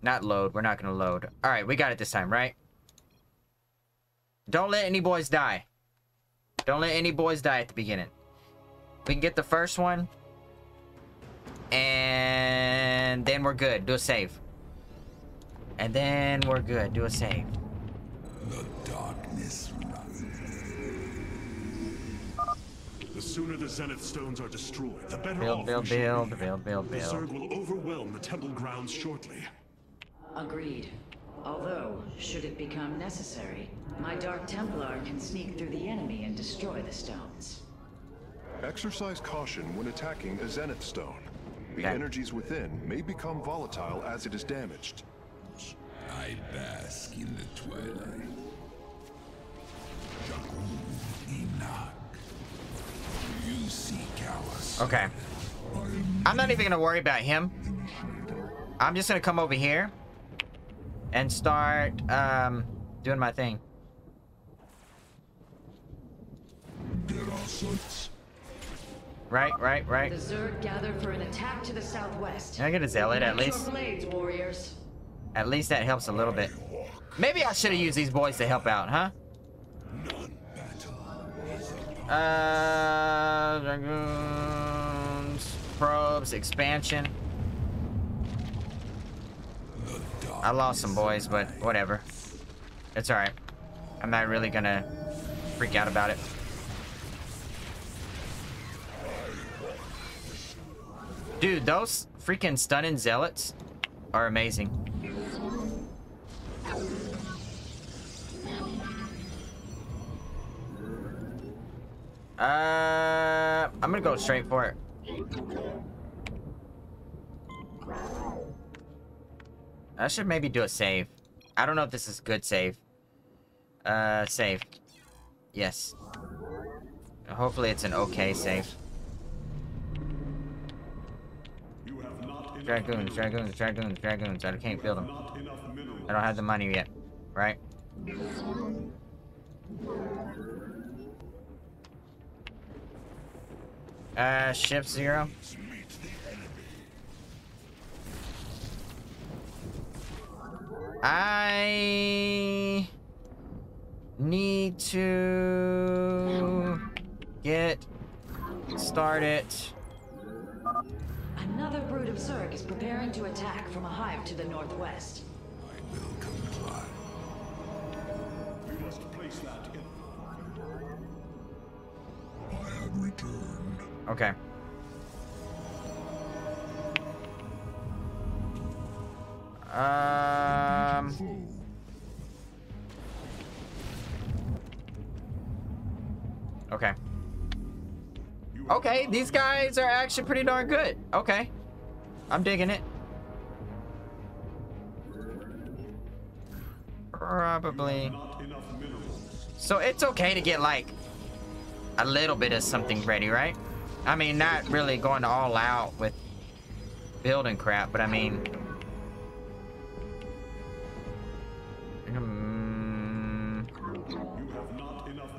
Not load. We're not gonna load. Alright, we got it this time, right? Don't let any boys die. Don't let any boys die at the beginning. We can get the first one. And then we're good. Do a save. And then we're good. Do a save. Sooner the Zenith Stones are destroyed, the better Build, off build, we shall build, be. build, build, The build. Zerg will overwhelm the temple grounds shortly. Agreed. Although, should it become necessary, my Dark Templar can sneak through the enemy and destroy the stones. Exercise caution when attacking a Zenith Stone. The Okay. energies within may become volatile as it is damaged. I bask in the twilight. Jakun Enoch. You seek our Okay. I'm not even gonna worry about him. I'm just gonna come over here and start um doing my thing. Get our sights. Right, right, right. The Zerg gather for an attack to the southwest. Can I get a zealot at least? blades, warriors. At least that helps a little bit. Maybe I should have used these boys to help out, huh? Uh, dragoons, probes, expansion. I lost some boys, but whatever. It's alright. I'm not really gonna freak out about it. Dude, those freaking stunning zealots are amazing. Uh, I'm gonna go straight for it. I should maybe do a save. I don't know if this is good save. Uh, save. Yes. Hopefully it's an okay save. Dragoons, dragoons, dragoons, dragoons. I can't build them. I don't have the money yet. Right? Uh, shift zero. I need to get started. Another brood of Zerg is preparing to attack from a hive to the northwest. I will comply. We must place that in. I have returned. Okay. Um. Okay. Okay, these guys are actually pretty darn good. Okay. I'm digging it. Probably. So it's okay to get like a little bit of something ready, right? I mean, not really going all out with building crap, but I mean.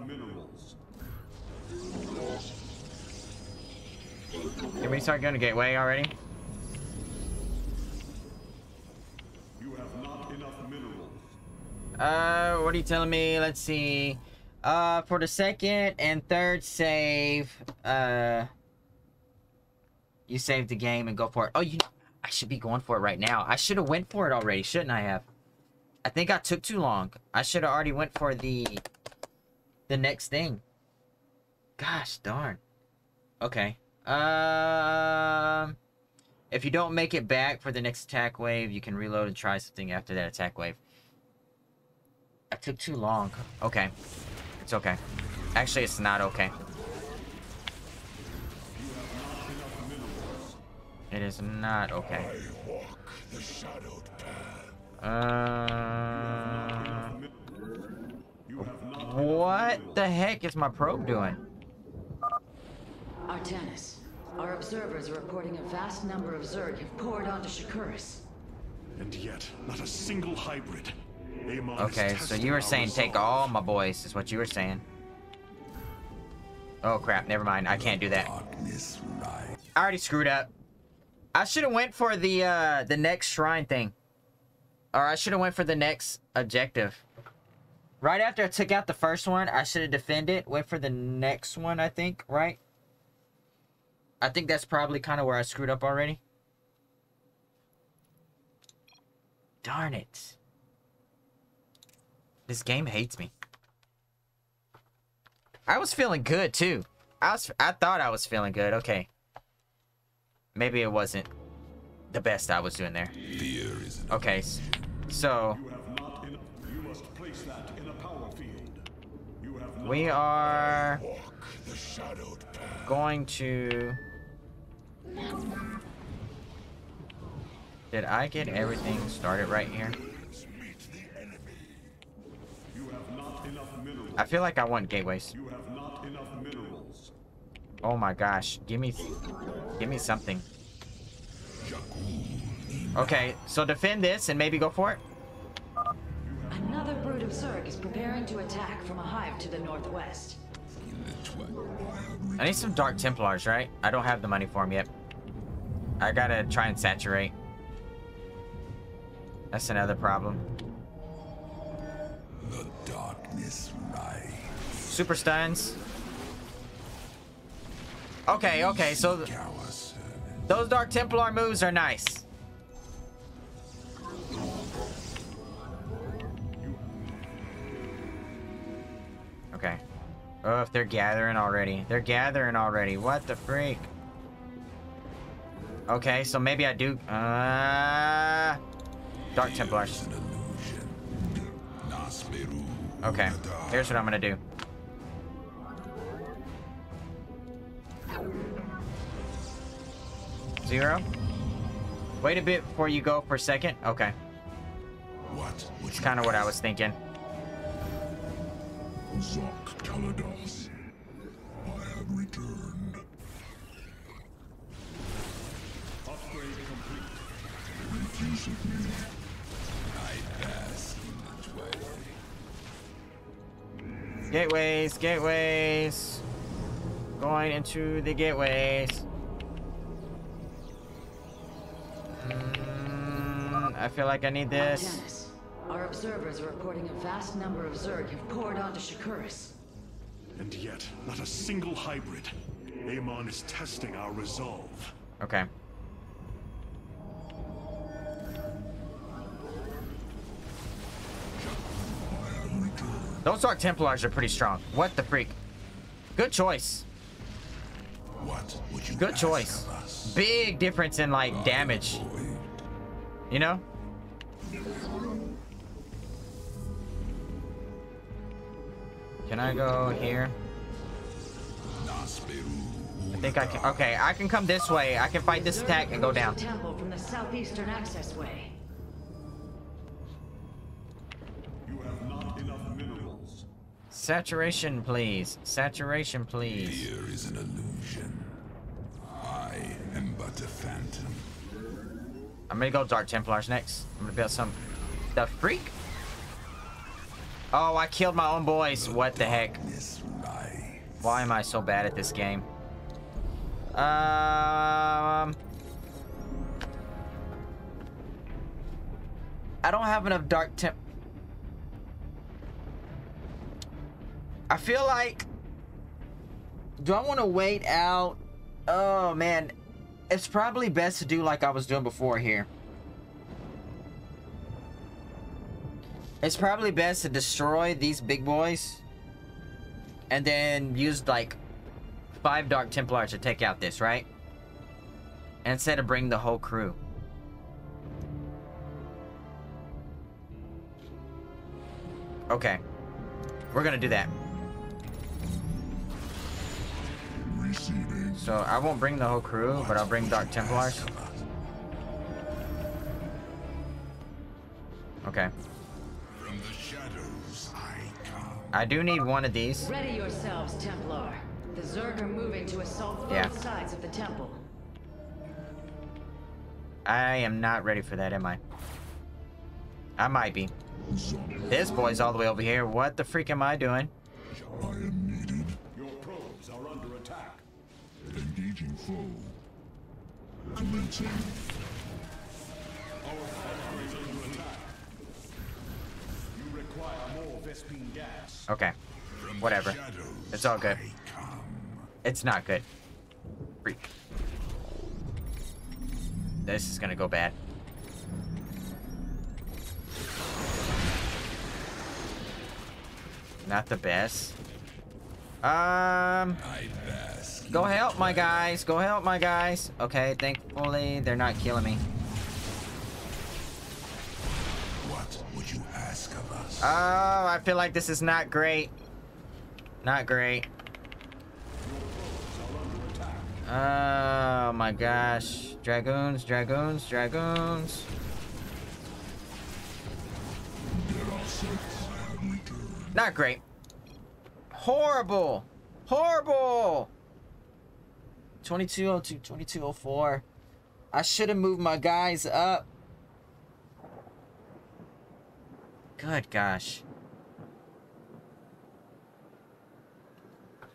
Minerals. Can we start going to gateway already? You have not enough minerals. Uh, what are you telling me? Let's see. Uh, for the second and third save, uh, you save the game and go for it. Oh, you, I should be going for it right now. I should have went for it already, shouldn't I have? I think I took too long. I should have already went for the, the next thing. Gosh darn. Okay. Um, if you don't make it back for the next attack wave, you can reload and try something after that attack wave. I took too long. Okay. It's okay. Actually, it's not okay. It is not okay. I walk the shadowed path. Uh, You have not what the heck is my probe doing? Artanis, our observers are reporting a vast number of Zerg have poured onto Shakuras. And yet, not a single hybrid. Amon is Okay, so you were our saying take all my boys, is what you were saying. Oh crap, never mind. I can't do that. I already screwed up. I should have went for the uh the next shrine thing. Or I should have went for the next objective. Right after I took out the first one, I should have defended, went for the next one, I think, right? I think that's probably kind of where I screwed up already. Darn it. This game hates me. I was feeling good too. I was I thought I was feeling good. Okay. Maybe it wasn't the best I was doing there. Okay. So, You have not enough. You must place that in a power field. You have not we are walk the shadowed path. going to Did I get everything started right here? You have not enough minerals. I feel like I want gateways. You have not enough minerals. Oh my gosh. Give me... Give me something. Okay, so defend this and maybe go for it? Another brood of Zerg is preparing to attack from a hive to the northwest. I need some Dark Templars, right? I don't have the money for them yet. I gotta try and saturate. That's another problem. The darkness rise. Super stuns. Okay, okay, so th- those Dark Templar moves are nice. Okay. Oh, if they're gathering already. They're gathering already. What the freak? Okay, so maybe I do... Uh... Dark Templars. Okay, here's what I'm gonna do. Zero. Wait a bit before you go for a second. Okay, What would it's kind of what I was thinking. Zok Kalados. I have returned. Upgrade complete. Refuse of me. I pass in the way. Gateways, gateways. Going into the gateways. Mm, I feel like I need this. Artanis, our observers are reporting a vast number of Zerg have poured onto Shakuras. And yet, not a single hybrid. Amon is testing our resolve. Okay. Those Dark Templars are pretty strong. What the freak? Good choice. What would you Good choice. Big difference in like damage. You know? Can I go here? I think I can. Okay, I can come this way. I can fight this attack and go down. Temple from the southeastern access way. You have not enough minerals. Saturation, please. Saturation, please. Fear is an illusion. I'm gonna go Dark Templars next. I'm gonna build some. The freak? Oh, I killed my own boys. What the heck? Why am I so bad at this game? Um. I don't have enough Dark Temp. I feel like. Do I want to wait out? Oh man, it's probably best to do like I was doing before here. It's probably best to destroy these big boys and then use like five Dark Templars to take out this, right? Instead of bring the whole crew. Okay. We're gonna do that. Receiving. So I won't bring the whole crew, but I'll bring Dark Templars. Ask of us. Okay. From the shadows I come. I do need one of these. Ready yourselves, Templar. The Zerg are moving to assault both Yeah. sides of the temple. I am not ready for that, am I? I might be. Zok. This boy's all the way over here. What the freak am I doing? I Engaging foe. Commencing. You require more Vespene gas. Okay. Whatever. It's all good. It's not good. Freak. This is gonna go bad. Not the best. Um. Go help my guys. Go help my guys. Okay, thankfully they're not killing me. What would you ask of us? Oh, I feel like this is not great. Not great. Oh my gosh. Dragoons, dragoons, dragoons. Not great. Horrible. Horrible. 2202, 2204. I should have moved my guys up. Good gosh.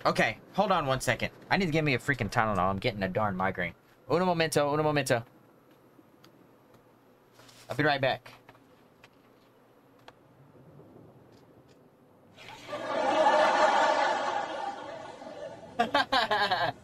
Okay, hold on one second. I need to give me a freaking Tylenol. I'm getting a darn migraine. Uno momento, uno momento. I'll be right back.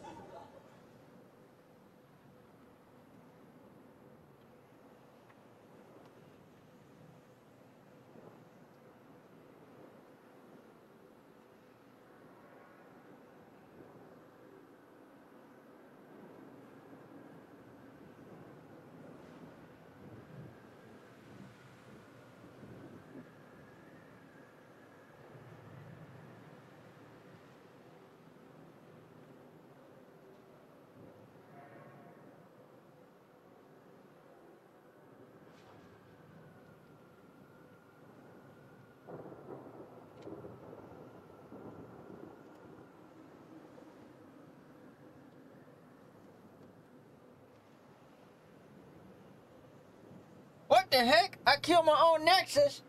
What the heck? I killed my own Nexus?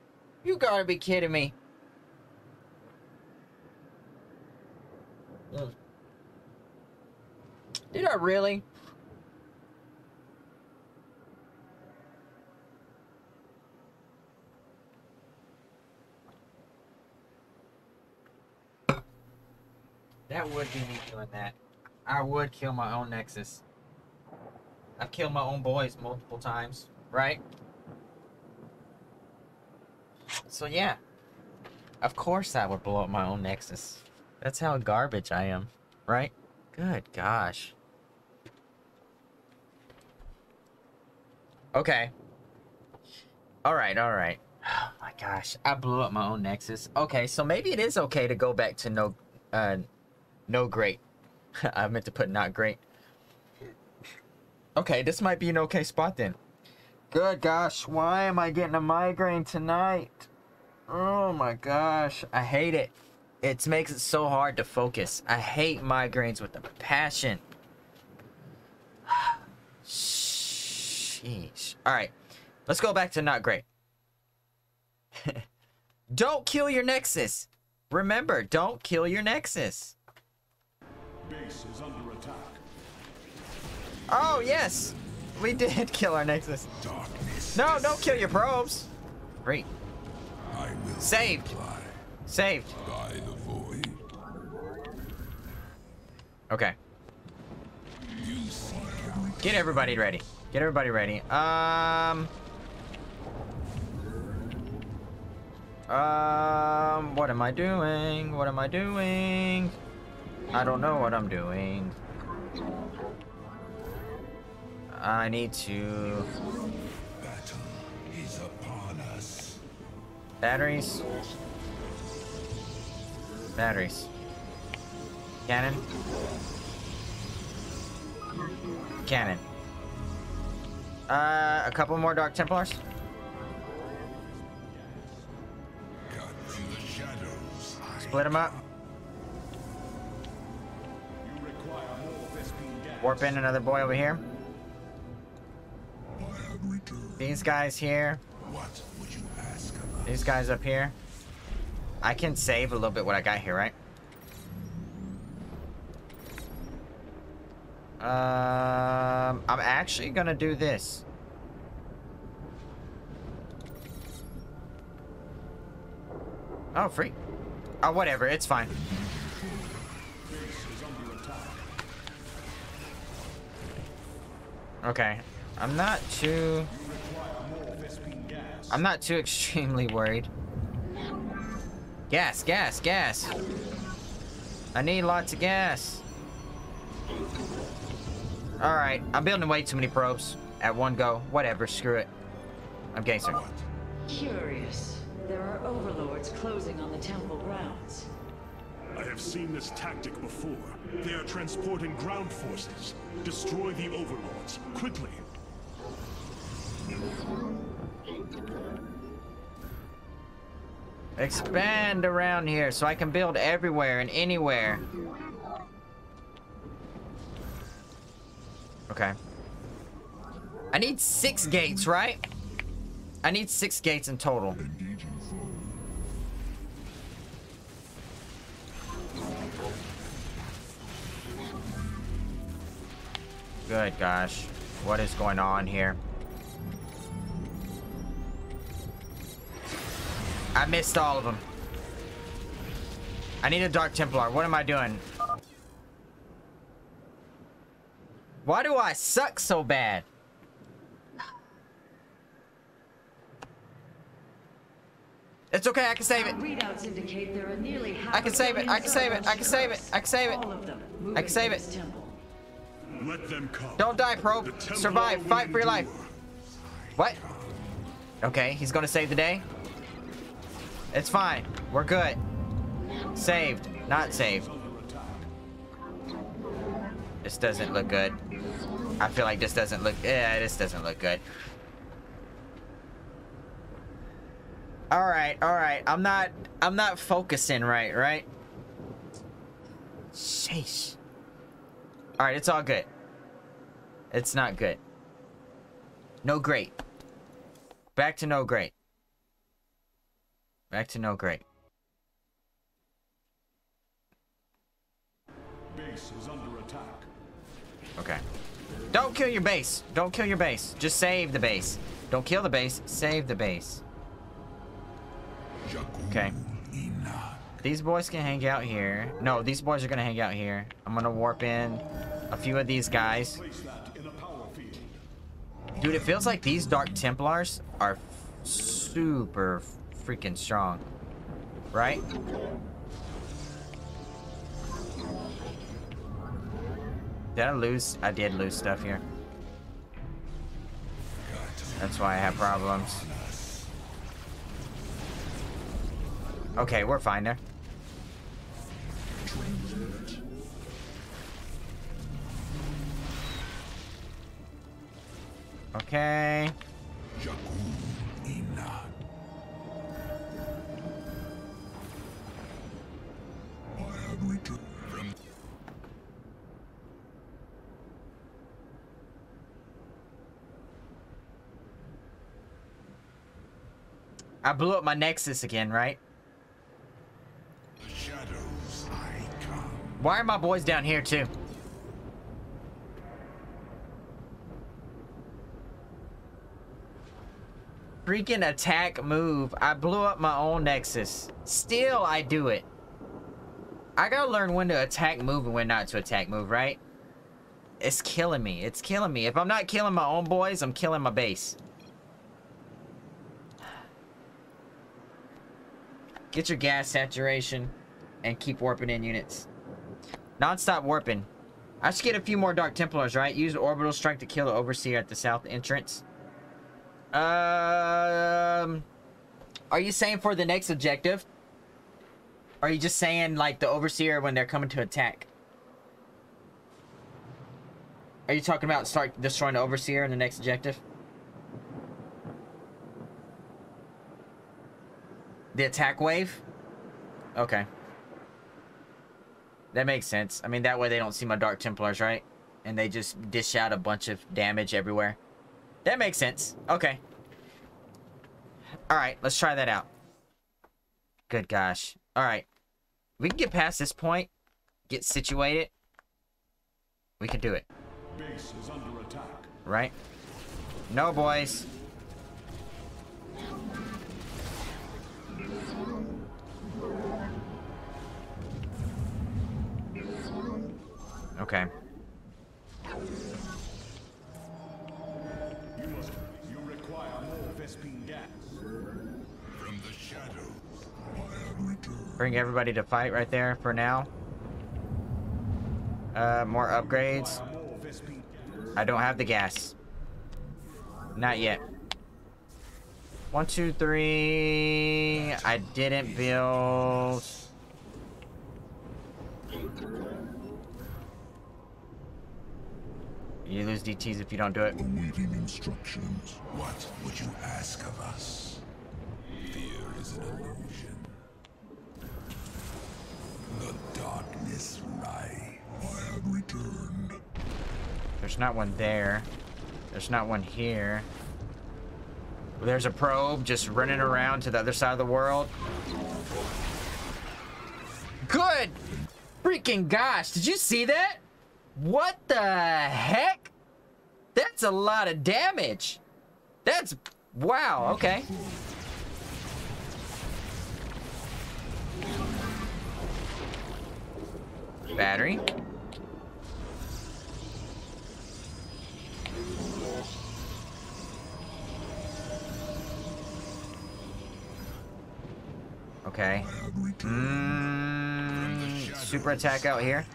You gotta be kidding me. Mm. Did I really? That would be me doing that. I would kill my own Nexus. I've killed my own boys multiple times, right? So yeah. Of course I would blow up my own Nexus. That's how garbage I am, right? Good gosh. Okay. Alright, alright. Oh my gosh. I blew up my own Nexus. Okay, so maybe it is okay to go back to no uh no great. I meant to put not great. Okay, this might be an okay spot then. Good gosh, why am I getting a migraine tonight? Oh my gosh, I hate it. It makes it so hard to focus. I hate migraines with a passion. Sheesh. Alright, let's go back to not great. don't kill your Nexus. Remember, don't kill your Nexus. Base is under attack. Oh, yes. We did kill our Nexus. Darkness. No, don't kill your probes. Great. I will Saved. Saved. by the void. Okay. You seek out Get everybody ready. Get everybody ready. Um. Um, what am I doing? What am I doing? I don't know what I'm doing. I need to... Batteries. Batteries. Cannon. Cannon. Uh, a couple more Dark Templars. Split them up. Warp in another boy over here. These guys here. What would you ask of us? These guys up here. I can save a little bit what I got here, right? Um, I'm actually gonna do this. Oh, free. Oh, whatever. It's fine. Okay. I'm not too... You require more Vespene gas. I'm not too extremely worried. Gas, gas, gas. I need lots of gas. Alright, I'm building way too many probes at one go. Whatever, screw it. I'm gangster. What? Curious. There are overlords closing on the temple grounds. I have seen this tactic before. They are transporting ground forces. Destroy the overlords, quickly. Expand around here so I can build everywhere and anywhere. Okay. I need six gates, right? I need six gates in total. Good gosh. What is going on here? I missed all of them. I need a Dark Templar. What am I doing? Why do I suck so bad? It's okay, I can save it. Readouts indicate there are nearly half I can save it, I can save it, I can save it, I can save it. All of them I can save it. Let them come. Don't die, The Probe. Survive. Fight for your life. What? Okay, he's gonna save the day. It's fine. We're good. Saved. Not saved. This doesn't look good. I feel like this doesn't look... Yeah, this doesn't look good. Alright, alright. I'm not... I'm not focusing right, right? Sheesh. Alright, it's all good. It's not good. No great. Back to no great. Back to no great. Base is under attack. Okay. Don't kill your base. Don't kill your base. Just save the base. Don't kill the base. Save the base. Okay. These boys can hang out here. No, these boys are gonna hang out here. I'm gonna warp in a few of these guys. Place that in a power field. Dude, it feels like these Dark Templars are super freaking strong. Right? Did I lose? I did lose stuff here. That's why I have problems. Okay, we're fine there. Okay. I blew up my Nexus again, right? Shadows. Why are my boys down here too? Freaking attack move. I blew up my own Nexus. Still, I do it. I gotta learn when to attack move and when not to attack move, right? It's killing me. It's killing me. If I'm not killing my own boys, I'm killing my base. Get your gas saturation and keep warping in units. Non-stop warping. I should get a few more Dark Templars, right? Use Orbital Strike to kill the Overseer at the south entrance. Um, are you saying for the next objective? Or are you just saying, like, the Overseer when they're coming to attack? Are you talking about start destroying the Overseer in the next objective? The attack wave? Okay. That makes sense. I mean, that way they don't see my Dark Templars, right? And they just dish out a bunch of damage everywhere. That makes sense. Okay. Alright, let's try that out. Good gosh. Alright. We can get past this point. Get situated. We can do it. Base is under attack. Right? No, boys. Okay. Bring everybody to fight right there for now. Uh, more upgrades. I don't have the gas. Not yet. One, two, three. I didn't build. You lose DTs if you don't do it. Awaiting instructions. What would you ask of us? Fear is an illusion. The darkness rise. Returned. There's not one there. There's not one here. There's a probe just running around to the other side of the world. Good freaking gosh, did you see that? What the heck? That's a lot of damage. That's, wow, okay. Battery. Okay. Mm, super attack out here.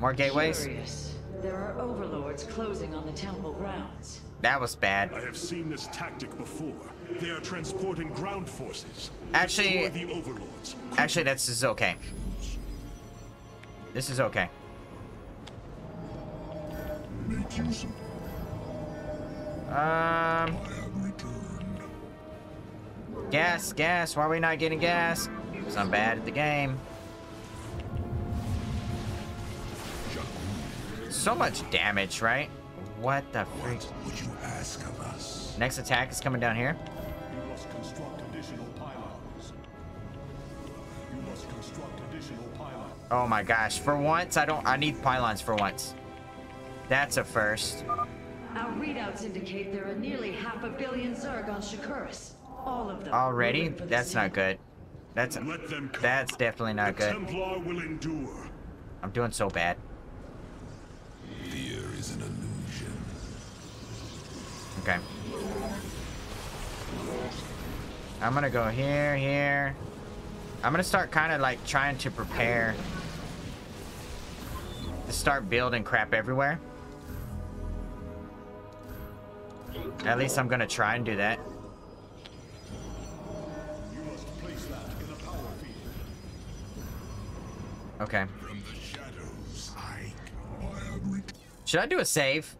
More gateways. Furious. There are overlords closing on the temple grounds. That was bad. I have seen this tactic before. They are transporting ground forces. Actually- Destroy the overlords. Actually, this is okay. This is okay. Make use of Um, I have returned. gas, gas. Why are we not getting gas? Because I'm bad at the game. So much damage, right? What the freak? What would you ask of us? Next attack is coming down here. You must construct additional pylons. You must construct additional pylons. Oh my gosh. For once, I don't... I need pylons for once. That's a first. Our readouts indicate there are nearly half a billion Zerg on Shakuras. All of them. Already? waiting the That's not good. That's... Let them come. That's definitely not the good. Templar will endure. I'm doing so bad. Fear is an illusion. Okay. I'm gonna go here, here. I'm gonna start kind of like trying to prepare to start building crap everywhere. At least I'm gonna try and do that. Okay. Should I do a save?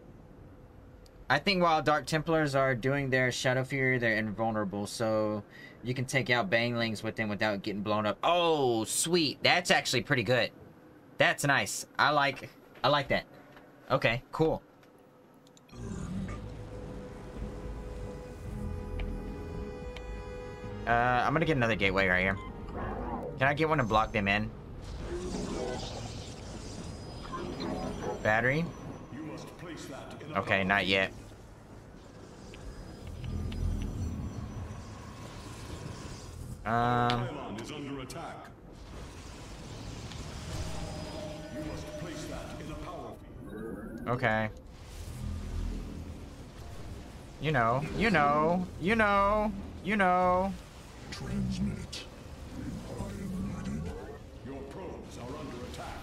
I think while Dark Templars are doing their Shadow Fury, they're invulnerable, so you can take out Banelings with them without getting blown up. Oh, sweet. That's actually pretty good. That's nice. I like I like that. Okay, cool. Uh, I'm gonna get another gateway right here. Can I get one and block them in? Battery? Okay, not yet. Um, okay. You know, you know, you know, you know. Transmit. I am ready. Your probes are under attack.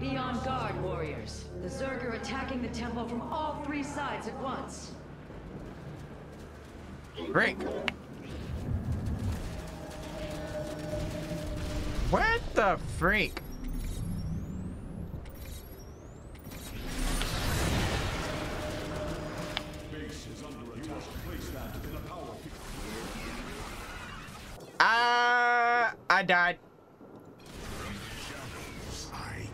Be on guard, warriors. The Zerg are attacking the temple from all three sides at once. Break. What the freak? Base is under attack. You must place that in a power field. Ah, I died. I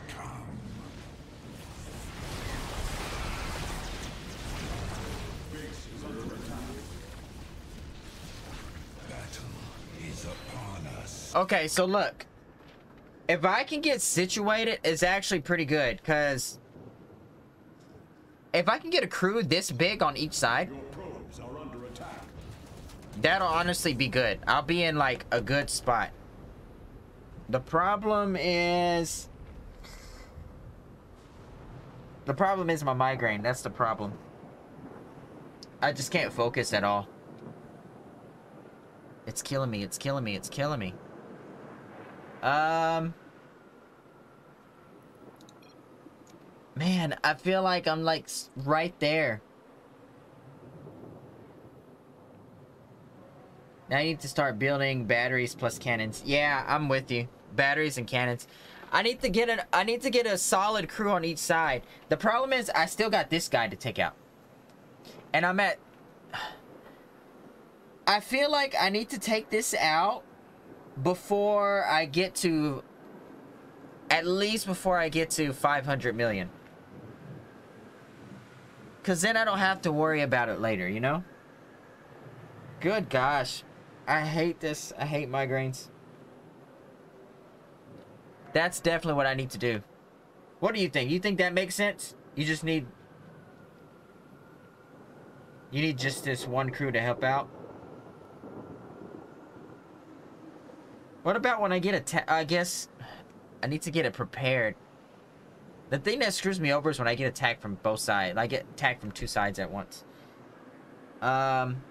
us. Okay, so look. If I can get situated, it's actually pretty good, because... If I can get a crew this big on each side, Your probes are under attack. That'll honestly be good. I'll be in, like, a good spot. The problem is... The problem is my migraine. That's the problem. I just can't focus at all. It's killing me. It's killing me. It's killing me. Um... Man, I feel like I'm like right there. Now I need to start building batteries plus cannons. Yeah, I'm with you. Batteries and cannons. I need to get an I need to get a solid crew on each side. The problem is I still got this guy to take out. And I'm at I feel like I need to take this out before I get to at least before I get to 500 million. Cuz then I don't have to worry about it later, you know? Good gosh. I hate this. I hate migraines. That's definitely what I need to do. What do you think? You think that makes sense? You just need... You need just this one crew to help out? What about when I get a I guess... I need to get it prepared. The thing that screws me over is when I get attacked from both sides. I get attacked from two sides at once. Um...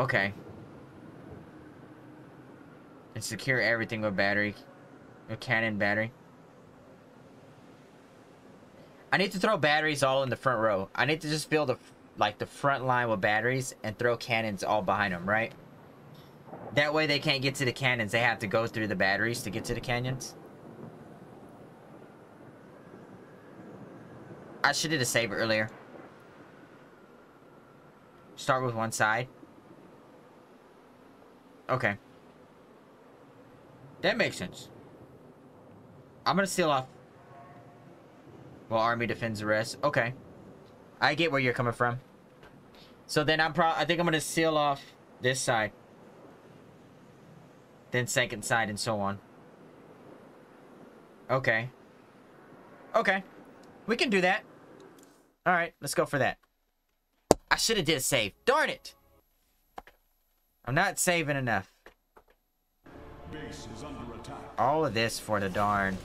Okay. And secure everything with battery. With cannon battery. I need to throw batteries all in the front row. I need to just build a, like the front line with batteries and throw cannons all behind them, right? That way they can't get to the cannons. They have to go through the batteries to get to the canyons. I should have saved earlier. Start with one side. Okay. That makes sense. I'm gonna seal off. Well, army defends the rest. Okay. I get where you're coming from. So then I'm pro- I think I'm gonna seal off this side. Then second side and so on. Okay. Okay. We can do that. Alright, let's go for that. I should have did a save. Darn it! I'm not saving enough. All of this for the darn.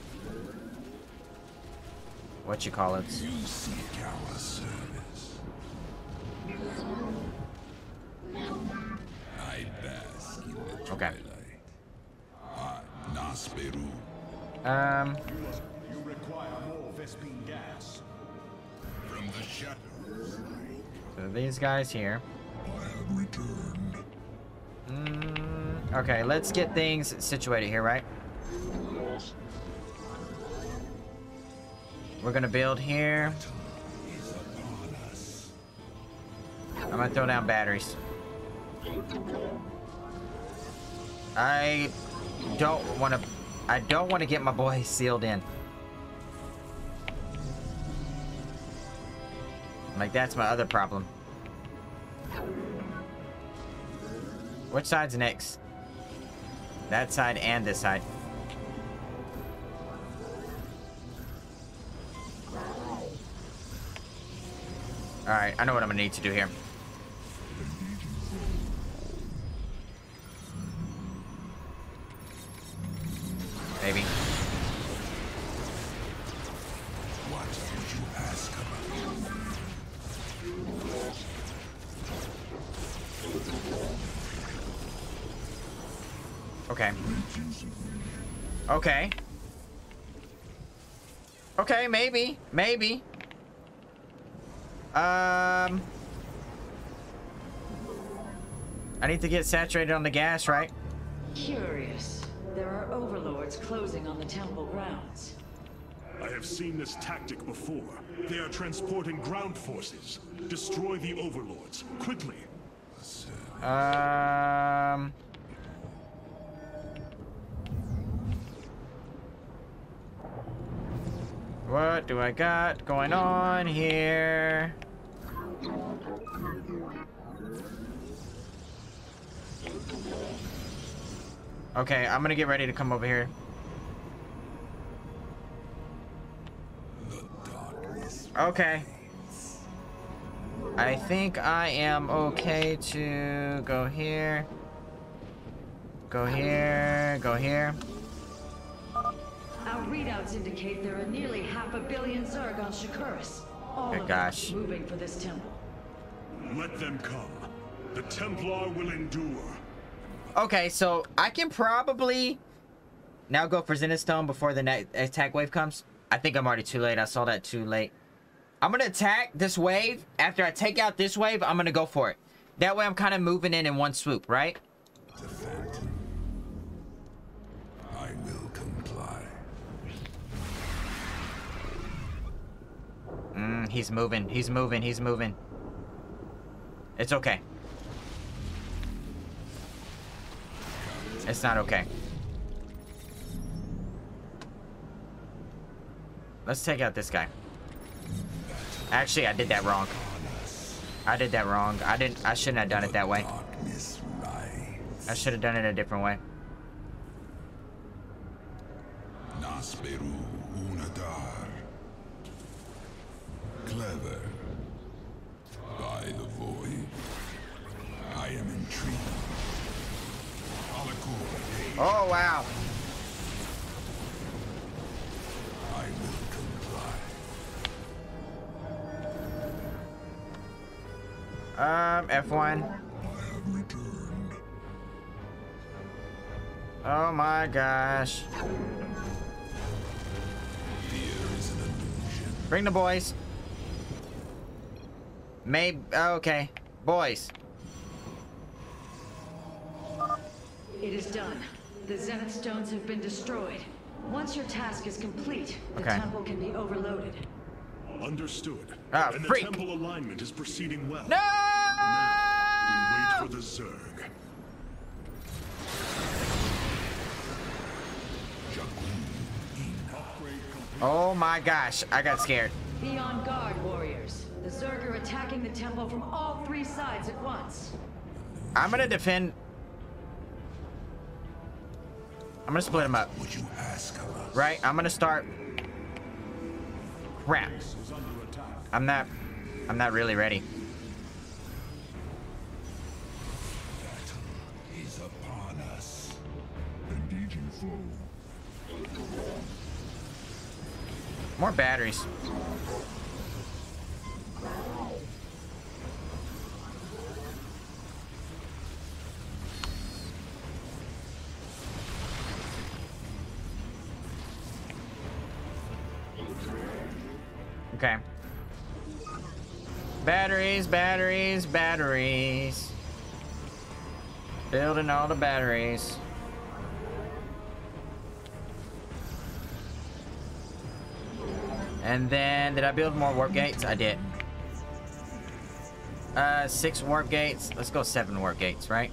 What you call it? You seek our service. I bask in the Okay. I, Um, You require more Vespene gas. from the shadows, so these guys here. Mm, okay, let's get things situated here, right? We're gonna build here. I'm gonna throw down batteries. I don't want to. I don't want to get my boy sealed in. Like that's my other problem. Which side's next? That side and this side. Alright, I know what I'm gonna need to do here. Maybe. Okay. Okay. Okay, maybe. Maybe. Um... I need to get saturated on the gas, right? Curious. There are overlords closing on the temple grounds. I have seen this tactic before. They are transporting ground forces. Destroy the overlords, quickly. Um... What do I got going on here? Okay, I'm gonna get ready to come over here. Okay. I think I am okay to go here. Go here, go here. Our readouts indicate there are nearly half a billion Zerg on Shakuras. All Good of gosh. them moving for this temple. Let them come. The Templar will endure. Okay, so I can probably now go for Zenith Stone before the next attack wave comes. I think I'm already too late. I saw that too late. I'm gonna attack this wave. After I take out this wave, I'm gonna go for it. That way I'm kind of moving in in one swoop, right? The Mm, he's moving. He's moving. He's moving. It's okay. It's not okay. Let's take out this guy. Actually, I did that wrong. I did that wrong. I didn't. I shouldn't have done it that way. I should have done it a different way. Nasperu Unadar. Clever. By the void. I am intrigued. Oh wow. I will comply. Um, F1. I have returned. Oh my gosh. Fear is an illusion. Bring the boys. Maybe. Okay. Boys. It is done. The Zenith Stones have been destroyed. Once your task is complete, the Okay. temple can be overloaded. Understood. Ah, and freak. the temple alignment is proceeding well. No! We wait for the Zerg. Oh my gosh. I got scared. Be on guard, warriors. The Zerg are attacking the temple from all three sides at once. I'm gonna defend. I'm gonna split them up. Would you ask of us? Right? I'm gonna start. Crap. I'm not. I'm not really ready. Battle is upon us. Engaging foe. More batteries. Okay. Batteries, batteries, batteries. Building all the batteries. And then, did I build more warp gates? I did. Uh, six warp gates. Let's go seven warp gates, right?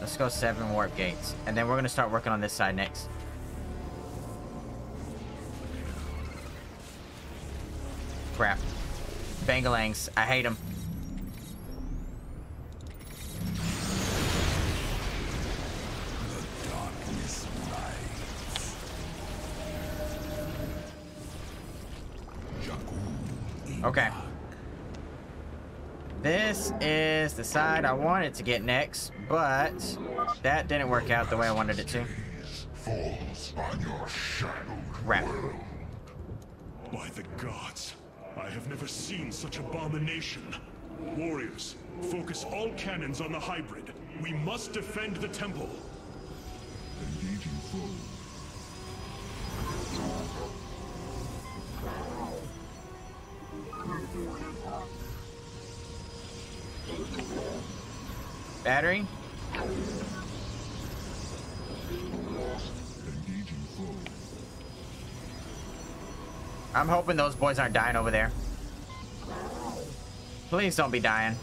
Let's go seven warp gates. And then we're gonna start working on this side next. Crap. Bangalangs. I hate them. The darkness rides. Jakku Okay. This is the side I wanted to get next, but that didn't work out the way I wanted it to. falls on your shadowed Crap. By the gods, I have never seen such abomination. Warriors, focus all cannons on the hybrid. We must defend the temple. engaging foe. Battery? Engaging foe. I'm hoping those boys aren't dying over there. Please don't be dying.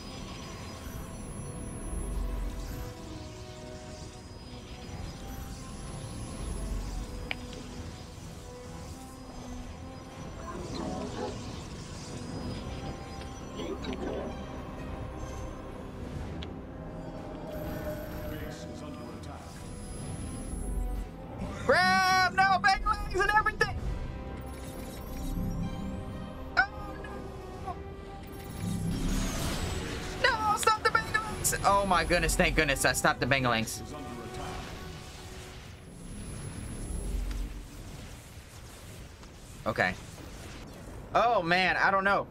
Oh my goodness, thank goodness uh, I stopped the bangalings. Okay. Oh man, I don't know.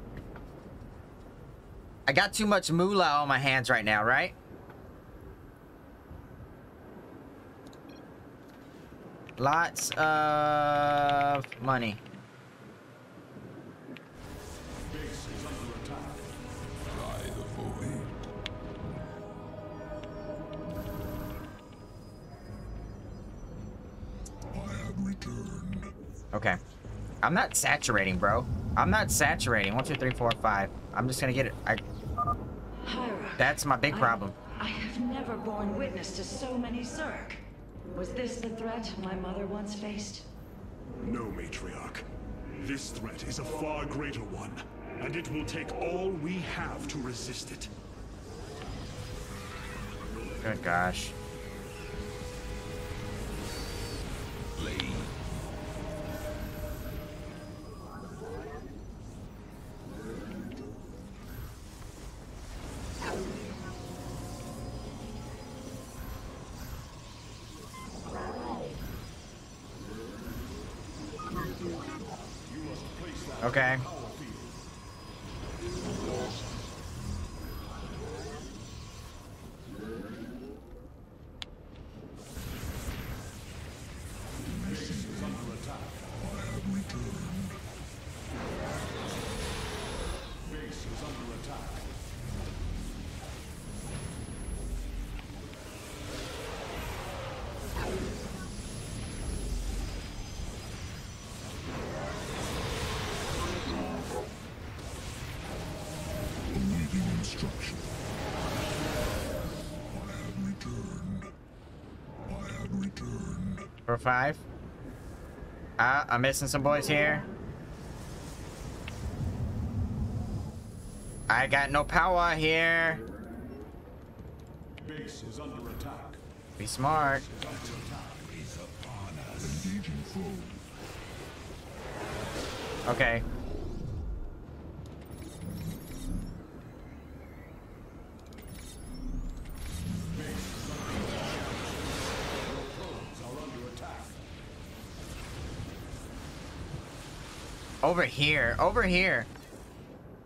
I got too much moolah on my hands right now, right? Lots of money. I'm not saturating, bro. I'm not saturating. One, two, three, four, five. I'm just gonna get it. I, Hyra. that's my big I- problem. I have never borne witness to so many Zerg. Was this the threat my mother once faced? No, Matriarch. This threat is a far greater one, and it will take all we have to resist it. Good gosh. Blade. Okay. Five. Ah, I'm missing some boys here. I got no power here. Base is under attack. Be smart. Okay. Over here, over here.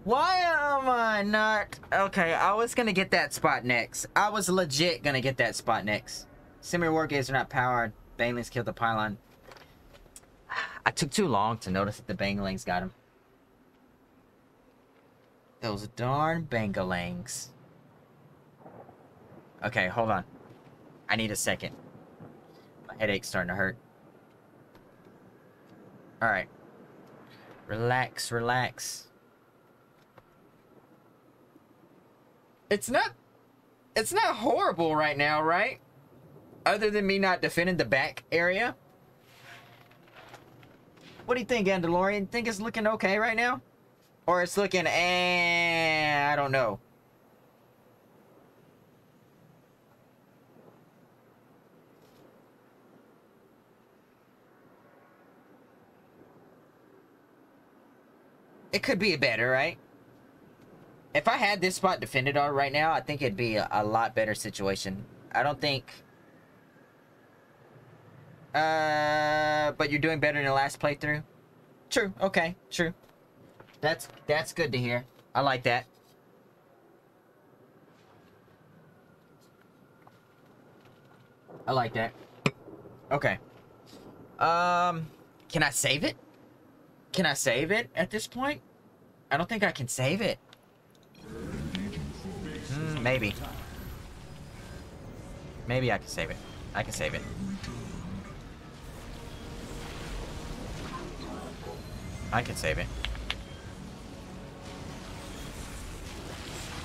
Why am I not? Okay, I was gonna get that spot next. I was legit gonna get that spot next. Similar war gates are not powered. Banelings killed the pylon. I took too long to notice that the Banelings got him. Those darn Banelings. Okay, hold on. I need a second. My headache's starting to hurt. Alright. Relax, relax. It's not... It's not horrible right now, right? Other than me not defending the back area. What do you think, Andalorian? Think it's looking okay right now? Or it's looking, eh, I don't know. It could be better, right? If I had this spot defended on right now, I think it'd be a, a lot better situation. I don't think... Uh, but you're doing better in the last playthrough? True, okay, true. That's that's good to hear. I like that. I like that. Okay. Um, can I save it? Can I save it at this point? I don't think I can save it. Hmm, maybe. Maybe I can save it. I can save it. I can save it.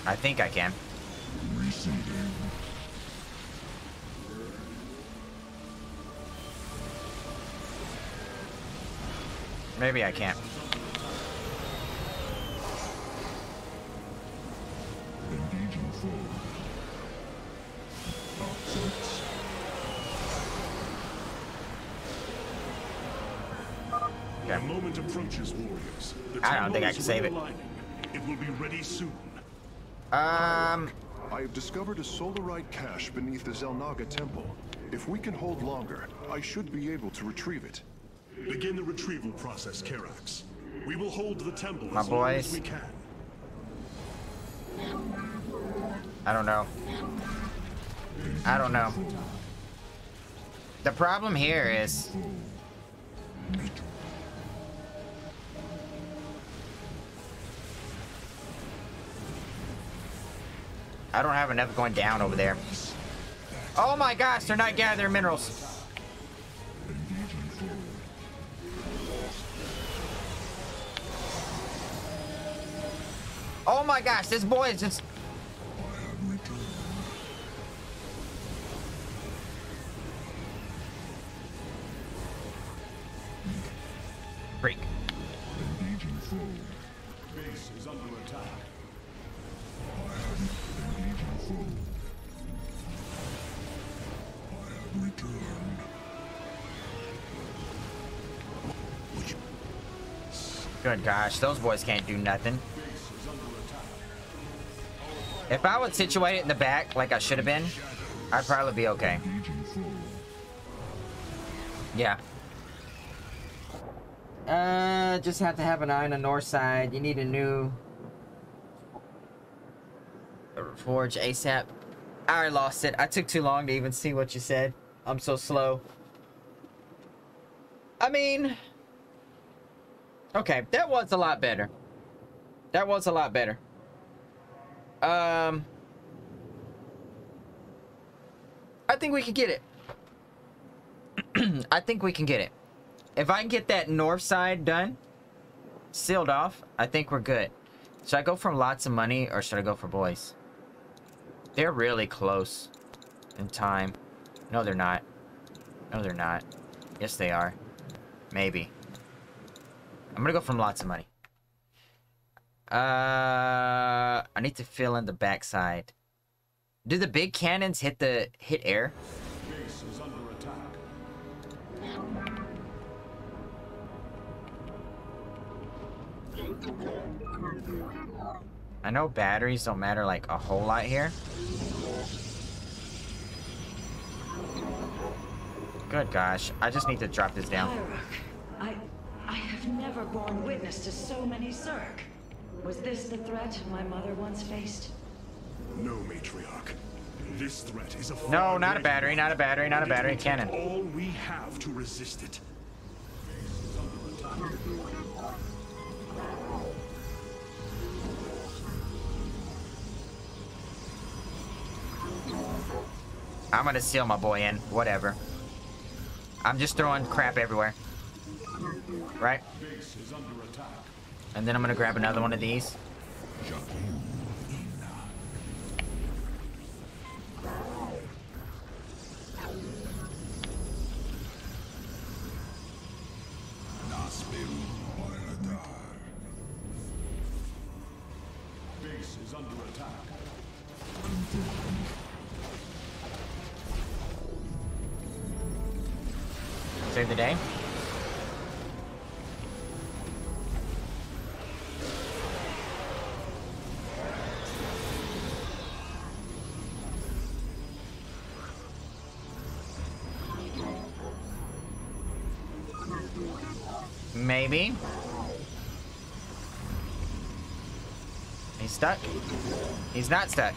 I think I can. Maybe I can't. Engaging The Okay. moment approaches, warriors. The I don't think I can save it. realigning. It will be ready soon. Um, I have discovered a solarite cache beneath the Xel'Naga temple. If we can hold longer, I should be able to retrieve it. Begin the retrieval process, Karax. We will hold the temple My as long as boys. we can. I don't know. I don't know. The problem here is I don't have enough going down over there. Oh my gosh, they're not gathering minerals. Oh my gosh, this boy is just. Freak. Good gosh, those boys can't do nothing. If I was situated in the back like I should have been, I'd probably be okay. Yeah. Uh, just have to have an eye on the north side. You need a new forge ASAP. I lost it. I took too long to even see what you said. I'm so slow. I mean, okay, that was a lot better. That was a lot better. Um, I think we can get it. I think we can get it. If I can get that north side done, sealed off, I think we're good. Should I go for lots of money or should I go for boys? They're really close in time. No, they're not. No, they're not. Yes, they are. Maybe. I'm gonna go from lots of money. Uh, I need to fill in the backside. Do the big cannons hit the hit air? I know batteries don't matter like a whole lot here. Good gosh, I just need to drop this down. I... I have never borne witness to so many Zerg. Was this the threat my mother once faced? No, matriarch. This threat is a No, not a battery, not a battery, not a battery, cannon. All we have to resist it. I'm gonna seal my boy in, whatever. I'm just throwing crap everywhere. Right? Base is under attack. And then I'm gonna grab another one of these. Save the day. Maybe. He's stuck. He's not stuck.